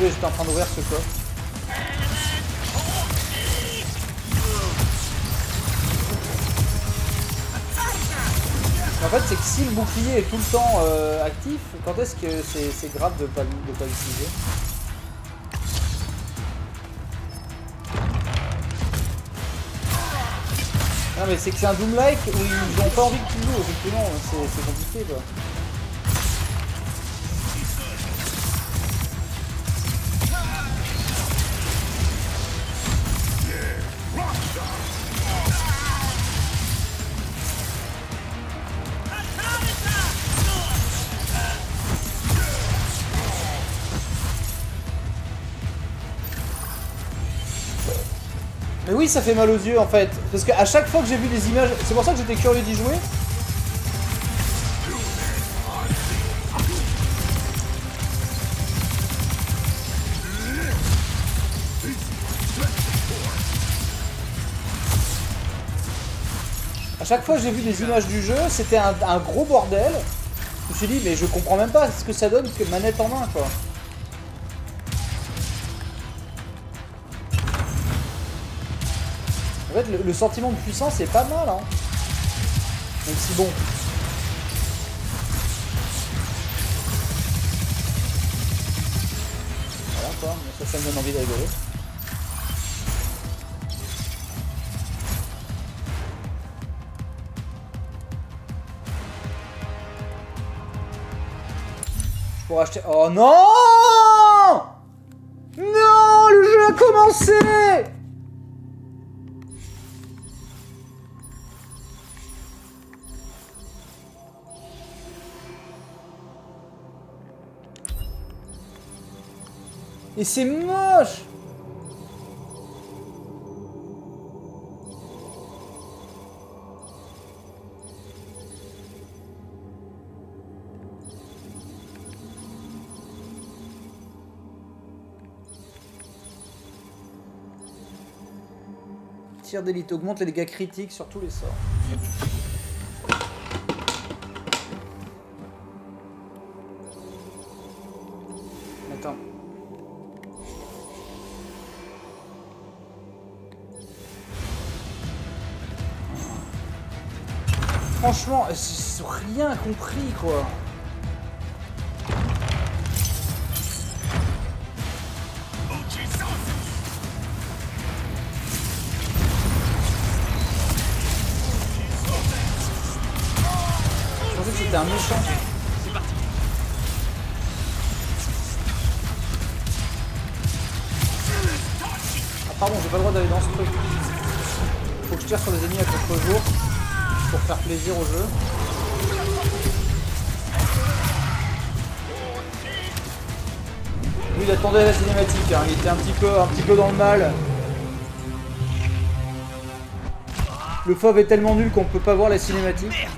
J'étais en train d'ouvrir ce coffre. En fait, c'est que si le bouclier est tout le temps euh, actif, quand est-ce que c'est grave de pas, de pas l'utiliser? Non mais c'est que c'est un Doom-like où ils ont pas envie que tu joues, effectivement, c'est compliqué quoi. Ça fait mal aux yeux en fait. Parce qu'à chaque fois que j'ai vu des images, c'est pour ça que j'étais curieux d'y jouer. À chaque fois que j'ai vu des images du jeu, c'était un gros bordel. Je me suis dit, mais je comprends même pas ce que ça donne que manette en main quoi. Fait, le, sentiment de puissance est pas mal, hein. Même si bon. Quoi, ça, ça me donne envie de rigoler. Je pourrais acheter. Oh non Non Le jeu a commencé Et c'est moche Tir d'élite augmente les dégâts critiques sur tous les sorts. Franchement, rien compris quoi. au jeu. Lui il attendait la cinématique, hein. il était un petit, peu, un petit peu dans le mal. Le fauve est tellement nul qu'on peut pas voir la cinématique.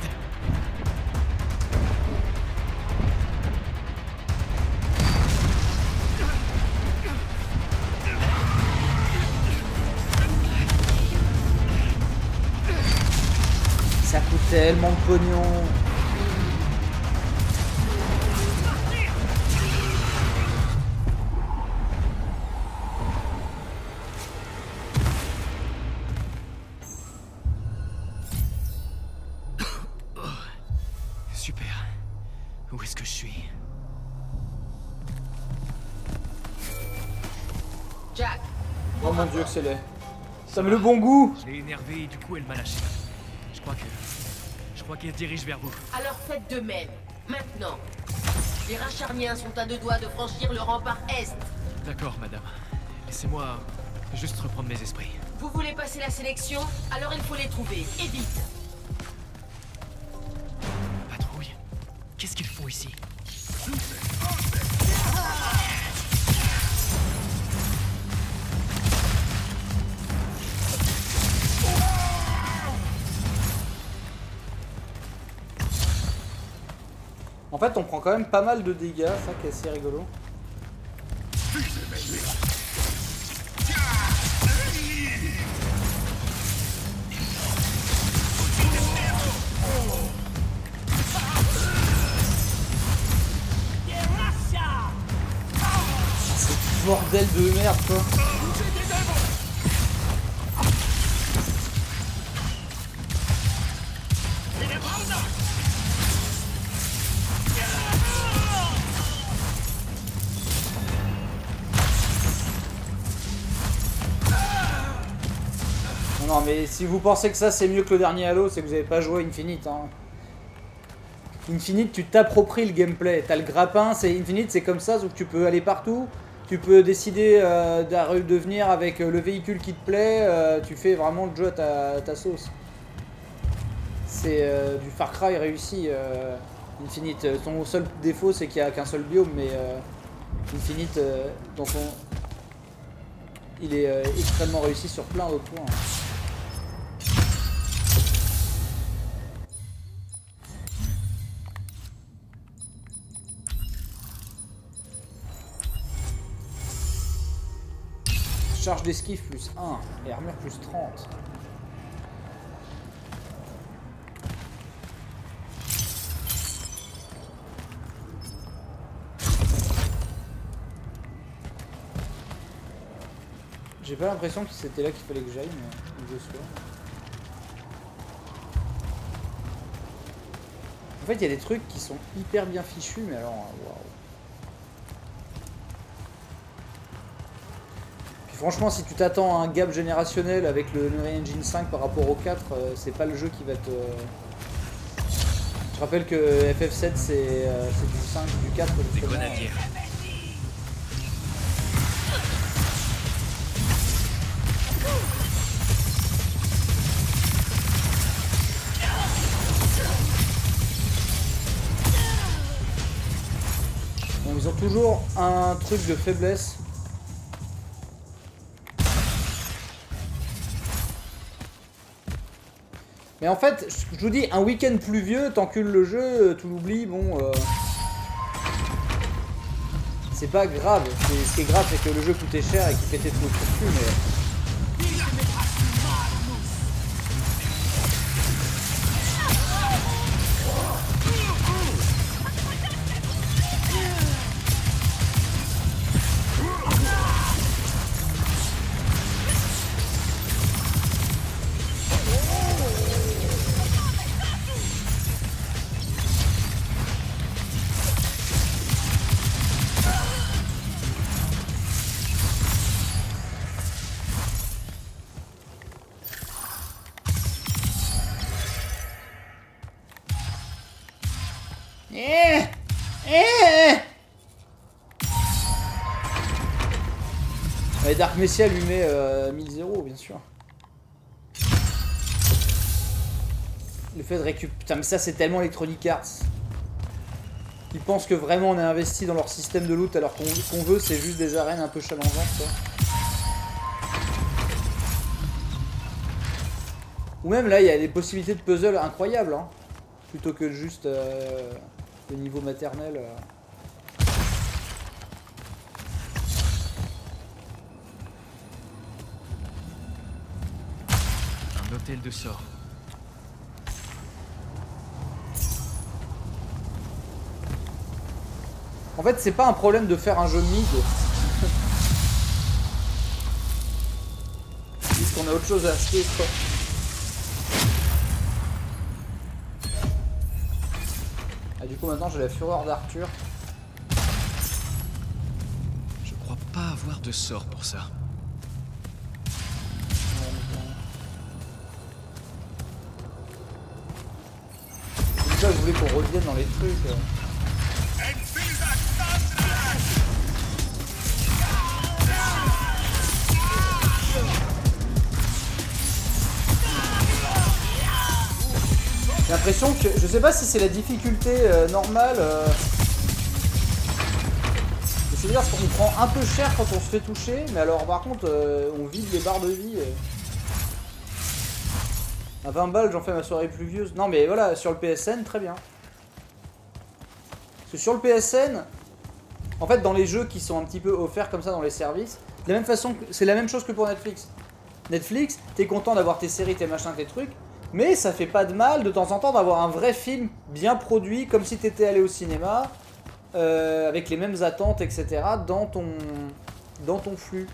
Suis Jack, Oh mon dieu que c'est laid. Ça met le bon goût Je l'ai énervé et du coup elle m'a lâché. Je crois que... Je crois qu'elle se dirige vers vous. alors faites de même. Maintenant. Les Racharniens sont à deux doigts de franchir le rempart Est. D'accord, madame. Laissez-moi juste reprendre mes esprits. Vous voulez passer la sélection? Alors il faut les trouver. Et vite. Fait, on prend quand même pas mal de dégâts, ça qui est assez rigolo. C'est bordel de merde quoi. Si vous pensez que ça c'est mieux que le dernier Halo, c'est que vous avez pas joué Infinite. Hein. Infinite, tu t'appropries le gameplay. T'as le grappin, c'est Infinite, c'est comme ça, que tu peux aller partout. Tu peux décider euh, de venir avec euh, le véhicule qui te plaît. euh, tu fais vraiment le jeu à ta, à sauce. C'est du Far Cry réussi. Infinite, son seul défaut c'est qu'il n'y a qu'un seul biome, mais Infinite, dans il est extrêmement réussi sur plein d'autres points. Charge d'esquive plus 1 et armure plus 30. J'ai pas l'impression que c'était là qu'il fallait que j'aille, mais je. En fait, il y a des trucs qui sont hyper bien fichus, mais alors, waouh. Franchement, si tu t'attends à un gap générationnel avec le Unreal Engine 5 par rapport au 4, euh, c'est pas le jeu qui va te. Je rappelle que FF7 c'est euh, c'est du 5, du 4. Des justement. grenadiers. Bon, ils ont toujours un truc de faiblesse. Mais en fait, je vous dis, un week-end pluvieux, t'encules le jeu, tu l'oublies, bon... euh, C'est pas grave. Ce qui est grave, c'est que le jeu coûtait cher et qu'il pétait tout au cul, mais... Messia lui met euh, 1000 zéros, bien sûr. Le fait de récupérer... Putain, mais ça, c'est tellement Electronic Arts. Ils pensent que vraiment on est investi dans leur système de loot alors qu'on veut c'est juste des arènes un peu challengeantes. Ou même là il y a des possibilités de puzzle incroyables hein. Plutôt que juste euh, le niveau maternel. euh. De sort. En fait c'est pas un problème de faire un jeu mid. Puisqu'on a autre chose à acheter quoi. Ah du coup maintenant j'ai la fureur d'Arthur. Je crois pas avoir de sort pour ça. Je voulais qu'on revienne dans les trucs. euh. J'ai l'impression que. Je sais pas si c'est la difficulté euh, normale. euh, C'est bizarre parce qu'on prend un peu cher quand on se fait toucher, mais alors par contre on vide les barres de vie. À 20 balles, j'en fais ma soirée pluvieuse. Non, mais voilà, sur le PSN, très bien. Parce que sur le PSN, en fait, dans les jeux qui sont un petit peu offerts comme ça dans les services, de la même façon, c'est la même chose que pour Netflix. Netflix, t'es content d'avoir tes séries, tes machins, tes trucs, mais ça fait pas de mal de temps en temps d'avoir un vrai film bien produit, comme si t'étais allé au cinéma, euh, avec les mêmes attentes, etc., dans ton flux,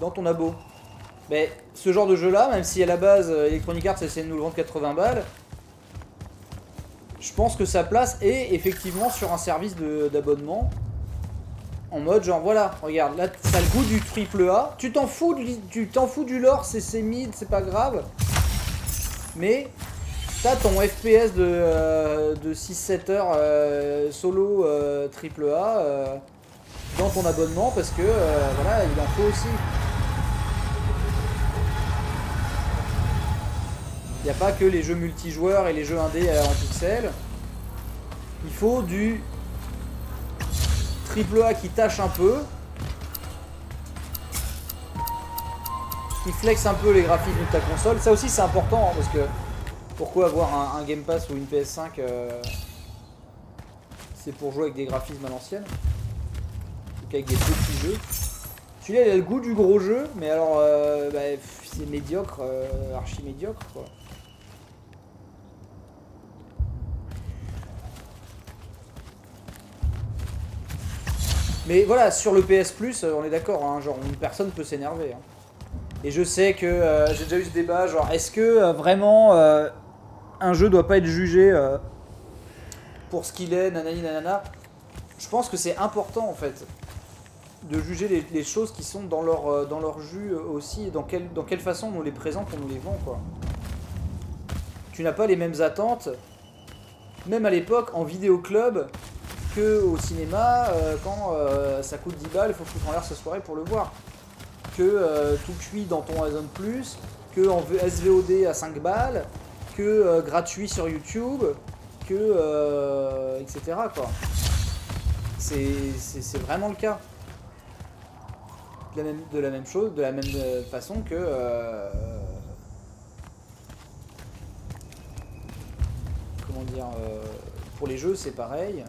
dans ton abo. Mais ce genre de jeu là, même si à la base euh, Electronic Arts essaie de nous le vendre 80 balles, je pense que sa place est effectivement sur un service d'abonnement. En mode genre voilà, regarde, là ça a le goût du triple A. Tu t'en fous, du- tu t'en fous du lore, c'est mid, c'est pas grave. Mais t'as ton FPS de, euh, de 6-7 heures euh, solo triple A dans ton abonnement parce que voilà, il en faut aussi. Il n'y a pas que les jeux multijoueurs et les jeux indés euh, en pixels. Il faut du triple A qui tâche un peu. Qui flexe un peu les graphismes de ta console. Ça aussi c'est important hein, parce que pourquoi avoir un, Game Pass ou une PS5 euh, C'est pour jouer avec des graphismes à l'ancienne. Avec des petits jeux. Celui-là il a le goût du gros jeu, mais alors euh, bah, c'est médiocre, archi médiocre quoi. Mais voilà, sur le PS Plus, euh, on est d'accord, hein, genre personne peut s'énerver. hein. Et je sais que euh, j'ai déjà eu ce débat, genre est-ce que euh, vraiment un jeu doit pas être jugé pour ce qu'il est, nanani nanana Je pense que c'est important en fait de juger les, choses qui sont dans leur, dans leur jus aussi, et dans quelle, dans quelle façon on nous les présente, on nous les vend quoi. Tu n'as pas les mêmes attentes, même à l'époque en vidéo club, que au cinéma, euh, quand euh, ça coûte 10 balles, il faut foutre en l'air ce soirée pour le voir. Que euh, tout cuit dans ton Amazon Plus, que en SVOD à 5 balles, que gratuit sur YouTube, que etc. quoi. C'est vraiment le cas. De la même, chose, de la même façon que comment dire pour les jeux c'est pareil.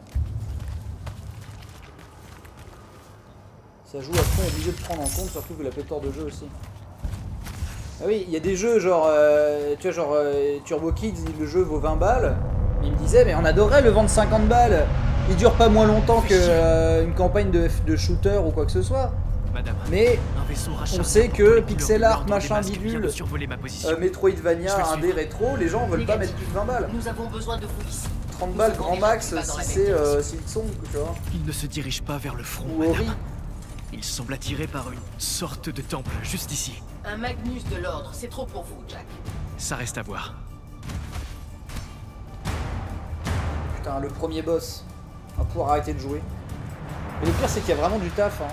Ça joue à fond, obligé de prendre en compte, surtout que la pléthore de jeux aussi. Ah oui, il y a des jeux genre, euh, tu vois, genre euh, Turbo Kids, le jeu vaut 20 balles. Il me disait, mais on adorait le vendre 50 balles. Il dure pas moins longtemps que euh, une campagne de, de shooter ou quoi que ce soit. Madame, Mais on sait que pixel art, machin, bidule, euh, Metroidvania, indé rétro, les gens veulent pas mettre plus de 20 balles. Nous avons besoin de vous ici. 30 balles grand max si c'est euh, tu vois. Il ne se dirige pas vers le front, Ou madame. Il semble attiré par une sorte de temple, juste ici. Un Magnus de l'ordre, c'est trop pour vous, Jack. Ça reste à voir. Putain, le premier boss. On va pouvoir arrêter de jouer. Mais le pire, c'est qu'il y a vraiment du taf. Hein.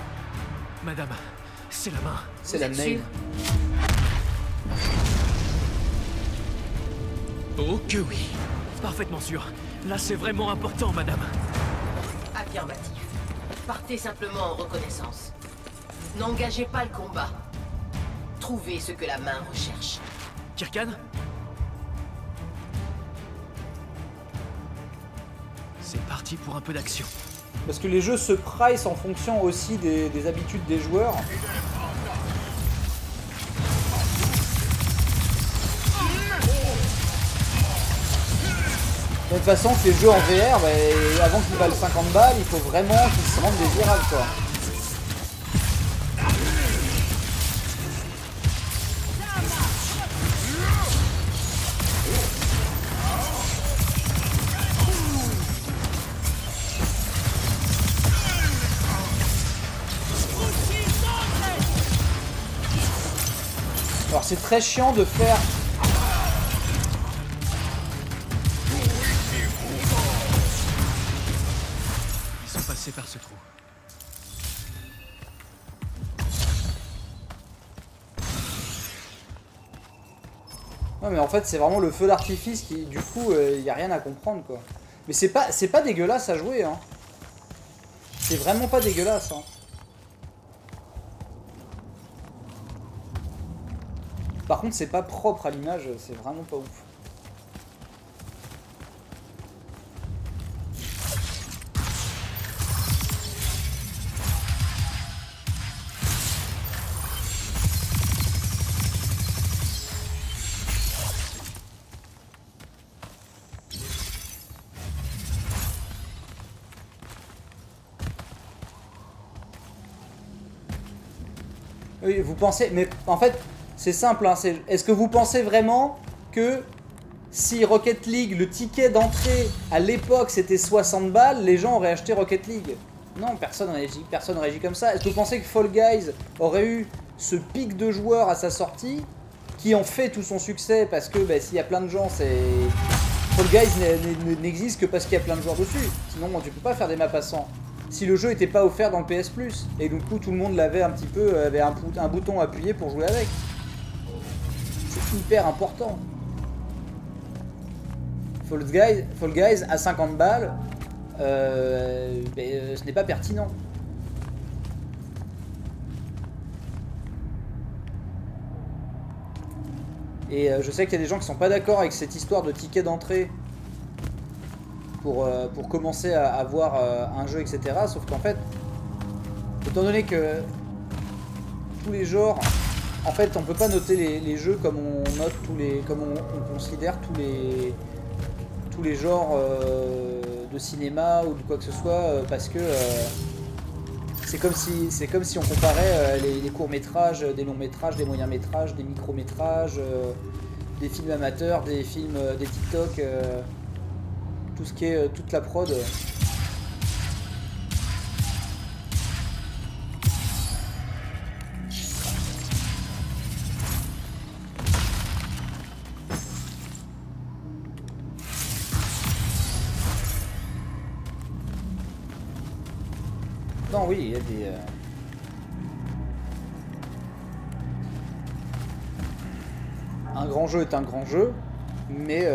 Madame, c'est la main. C'est la main. Oh que oui. Parfaitement sûr. Là, c'est vraiment important, madame. Affirmatif. Partez simplement en reconnaissance. N'engagez pas le combat. Trouvez ce que la main recherche. Kirkan C'est parti pour un peu d'action. Parce que les jeux se price en fonction aussi des, des habitudes des joueurs. De toute façon, ces jeux en VR, bah, avant qu'ils valent 50 balles, il faut vraiment qu'ils se rendent désirables quoi. Alors c'est très chiant de faire mais en fait c'est vraiment le feu d'artifice qui du coup il y a rien à comprendre quoi. Mais c'est pas pas dégueulasse à jouer hein. C'est vraiment pas dégueulasse hein. Par contre c'est pas propre à l'image, c'est vraiment pas ouf. Pensez, mais en fait, c'est simple. Hein, Est-ce que vous pensez vraiment que si Rocket League, le ticket d'entrée à l'époque c'était 60 balles, les gens auraient acheté Rocket League? Non, personne réagit, personne réagit comme ça. Est-ce que vous pensez que Fall Guys aurait eu ce pic de joueurs à sa sortie qui en fait tout son succès? Parce que bah, s'il y a plein de gens, c'est. Fall Guys n'existe que parce qu'il y a plein de joueurs dessus. Sinon, tu peux pas faire des maps à 100 si le jeu était pas offert dans le PS Plus. Et du coup tout le monde l'avait un petit peu avait un bouton appuyé pour jouer avec. C'est hyper important. Fall Guys, Fall Guys à 50 balles euh, ben, euh, ce n'est pas pertinent. Et euh, je sais qu'il y a des gens qui sont pas d'accord avec cette histoire de ticket d'entrée pour, euh, pour commencer à, à voir euh, un jeu, etc. Sauf qu'en fait, étant donné que tous les genres, en fait, on peut pas noter les, jeux comme on note tous les, comme on, on considère tous les, tous les genres euh, de cinéma ou de quoi que ce soit, parce que c'est comme si, c'est comme si on comparait les, les courts métrages, des longs métrages, des moyens métrages, des micro métrages, des films amateurs, des films, des TikTok. Tout ce qui est euh, toute la prod. euh. Non, oui, il y a des. euh, Un grand jeu est un grand jeu, mais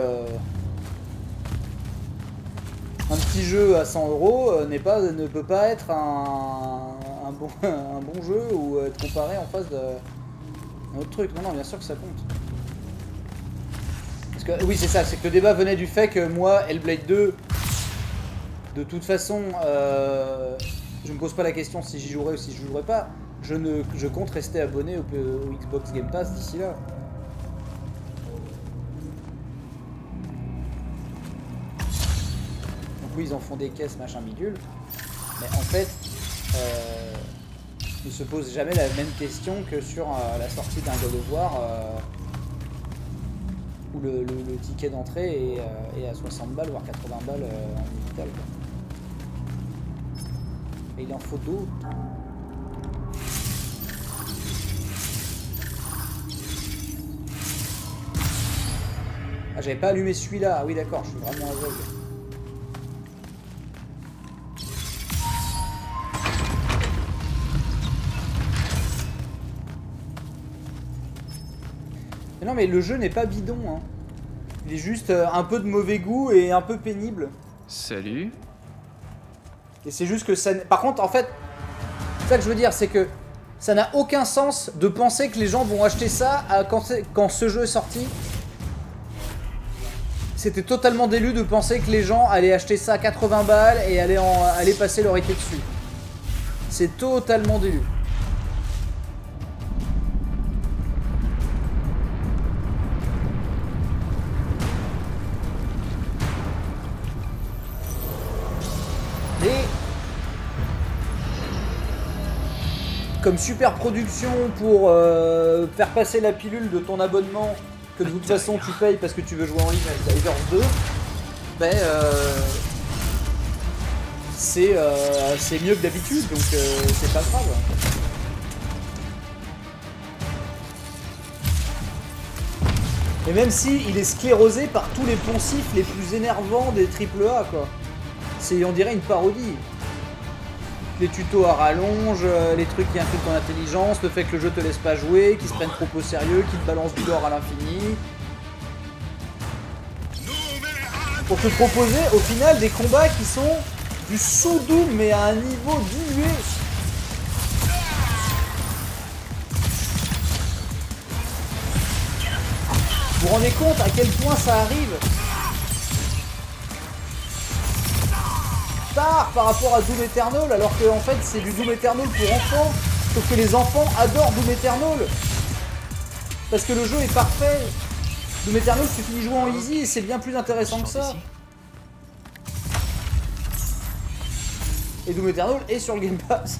un petit jeu à 100 euros euh, n'est pas, ne peut pas être un, bon, un bon jeu ou être comparé en face d'un autre truc. Non, non, bien sûr que ça compte. Parce que oui, c'est ça, c'est que le débat venait du fait que moi, Hellblade 2, de toute façon, euh, je me pose pas la question si j'y jouerai ou si je jouerai pas. Je, ne, je compte rester abonné au Xbox Game Pass d'ici là. Oui, ils en font des caisses, machin bidule. Mais en fait, euh, se pose jamais la même question que sur euh, la sortie d'un God War euh, où le, ticket d'entrée est, euh, à 60 balles, voire 80 balles en digital. Et il en faut d'autres. Ah, j'avais pas allumé celui-là. Ah oui, d'accord, je suis vraiment aveugle. Mais non, mais le jeu n'est pas bidon. Hein. Il est juste euh, un peu de mauvais goût et un peu pénible. Salut. Et c'est juste que ça... Par contre, en fait, ça que je veux dire, c'est que ça n'a aucun sens de penser que les gens vont acheter ça à- quand, quand ce jeu est sorti. C'était totalement délu de penser que les gens allaient acheter ça à 80 balles et allaient, en- allaient passer leur été dessus. C'est totalement délu. Comme super production pour euh, faire passer la pilule de ton abonnement que de toute façon tu payes parce que tu veux jouer en ligne avec Divers 2, ben euh, c'est euh, c'est mieux que d'habitude donc euh, c'est pas grave. Et même si il est sclérosé par tous les poncifs les plus énervants des AAA quoi. C'est on dirait une parodie les tutos à rallonge, euh, les trucs qui influent ton intelligence, le fait que le jeu te laisse pas jouer, qu'ils se prennent trop au sérieux, qu'ils te balancent du lore à l'infini. Pour te proposer au final des combats qui sont du sous-doom mais à un niveau dilué. Vous vous rendez compte à quel point ça arrive? Par rapport à Doom Eternal alors que en fait c'est du Doom Eternal pour enfants. Sauf que les enfants adorent Doom Eternal. Parce que le jeu est parfait. Doom Eternal suffit d'y jouer en easy et c'est bien plus intéressant que ça. Et Doom Eternal est sur le Game Pass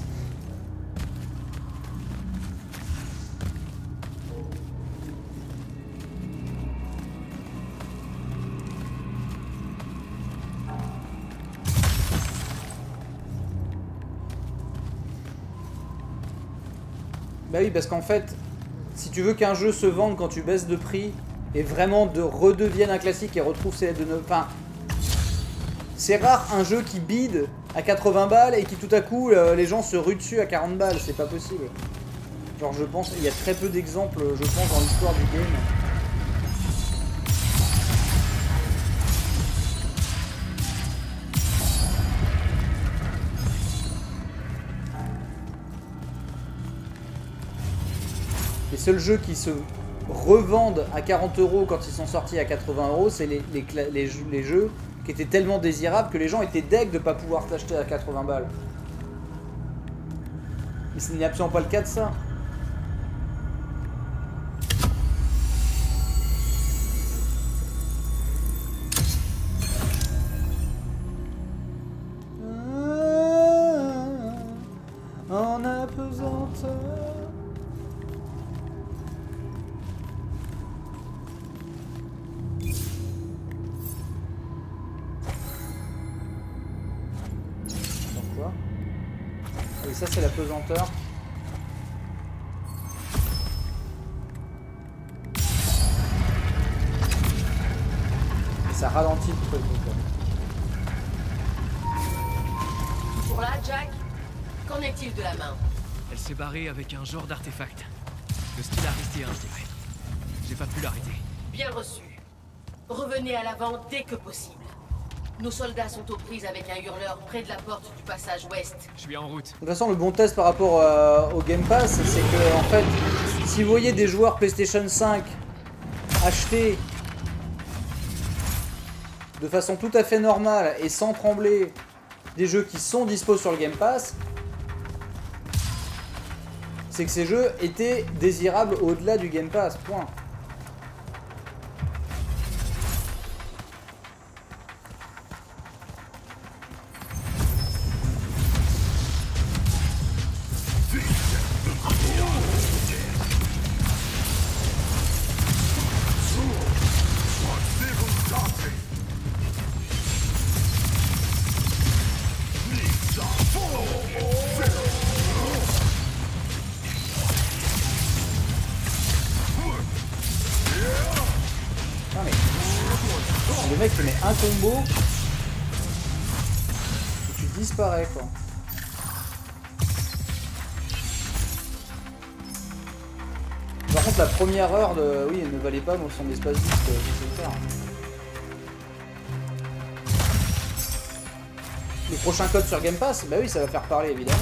Bah oui, parce qu'en fait, si tu veux qu'un jeu se vende quand tu baisses de prix et vraiment de redevienne un classique et retrouve ses de neuf. Enfin, c'est rare un jeu qui bide à 80 balles et qui tout à coup euh, les gens se ruent dessus à 40 balles, c'est pas possible. Genre je pense, il y a très peu d'exemples, je pense, dans l'histoire du game. Seuls jeux qui se revendent à 40 euros quand ils sont sortis à 80 euros, c'est les, jeux- qui étaient tellement désirables que les gens étaient deg de pas pouvoir t'acheter à 80 balles. Mais ce n'est absolument pas le cas de ça. Avec un genre d'artefact. Le style aristien, je dirais. J'ai pas pu l'arrêter. Bien reçu. Revenez à l'avant dès que possible. Nos soldats sont aux prises avec un hurleur près de la porte du passage ouest. Je suis en route. De toute façon, le bon test par rapport euh, au Game Pass, c'est que, en fait, si vous voyez des joueurs PlayStation 5 acheter de façon tout à fait normale et sans trembler des jeux qui sont dispo sur le Game Pass, c'est que ces jeux étaient désirables au-delà du Game Pass. Point. Combo tu disparais quoi. Par contre la première heure de... Oui elle ne valait pas son espace disque, le prochains codes sur Game Pass, bah oui, ça va faire parler évidemment.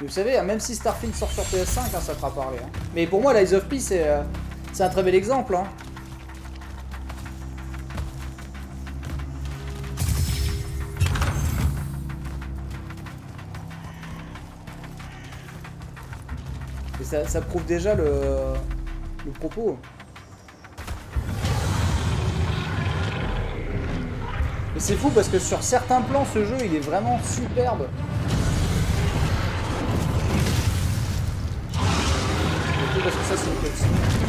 Vous savez, même si Starfield sort sur PS5, hein, ça fera parler. hein. Mais pour moi, Lies of P, c'est euh, un très bel exemple. Hein. Ça, prouve déjà le, le propos. Et c'est fou parce que sur certains plans, ce jeu, il est vraiment superbe. Parce que ça, c'est une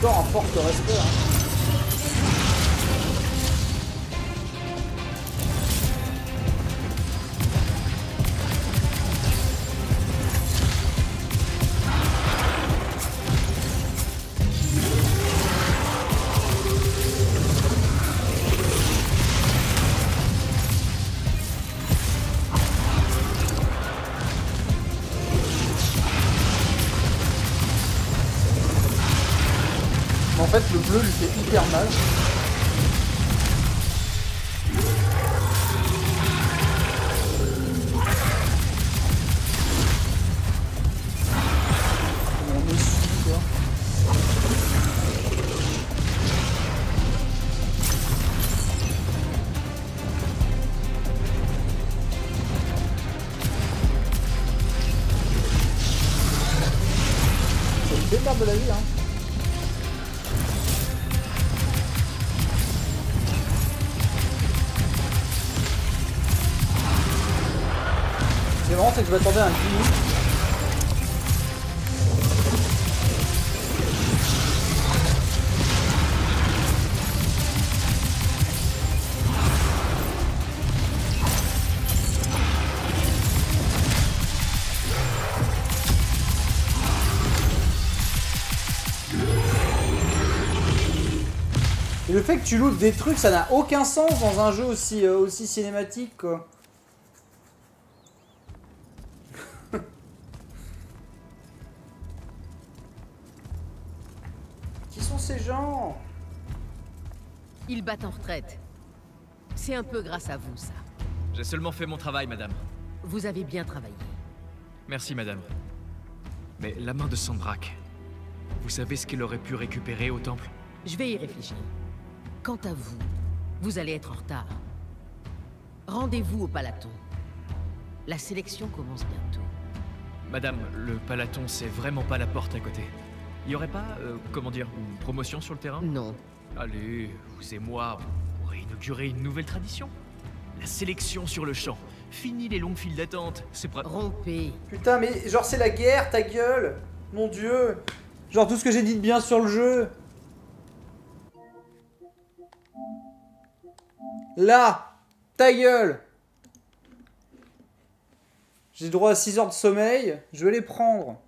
Prends le décor en forte fait, le bleu lui fait hyper mal. Tu lootes des trucs, ça n'a aucun sens dans un jeu aussi, euh, aussi cinématique, quoi. Qui sont ces gens? Ils battent en retraite. C'est un peu grâce à vous, ça. J'ai seulement fait mon travail, madame. Vous avez bien travaillé. Merci, madame. Mais la main de Sandrak, vous savez ce qu'elle aurait pu récupérer au temple? Je vais y réfléchir. Quant à vous, vous allez être en retard. Rendez-vous au Palaton. La sélection commence bientôt. Madame, le Palaton, c'est vraiment pas la porte à côté. Y aurait pas, euh, comment dire, une promotion sur le terrain? Non. Allez, vous et moi, on pourrait inaugurer une nouvelle tradition. La sélection sur le champ. Fini les longues files d'attente. C'est pas... Rompez. Putain, mais genre c'est la guerre, ta gueule Mon dieu Genre tout ce que j'ai dit de bien sur le jeu Là Ta gueule J'ai droit à 6 heures de sommeil, je vais les prendre.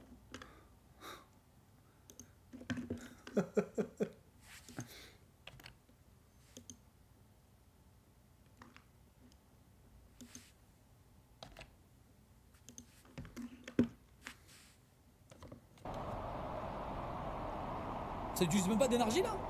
Ça n'utilise même pas d'énergie là?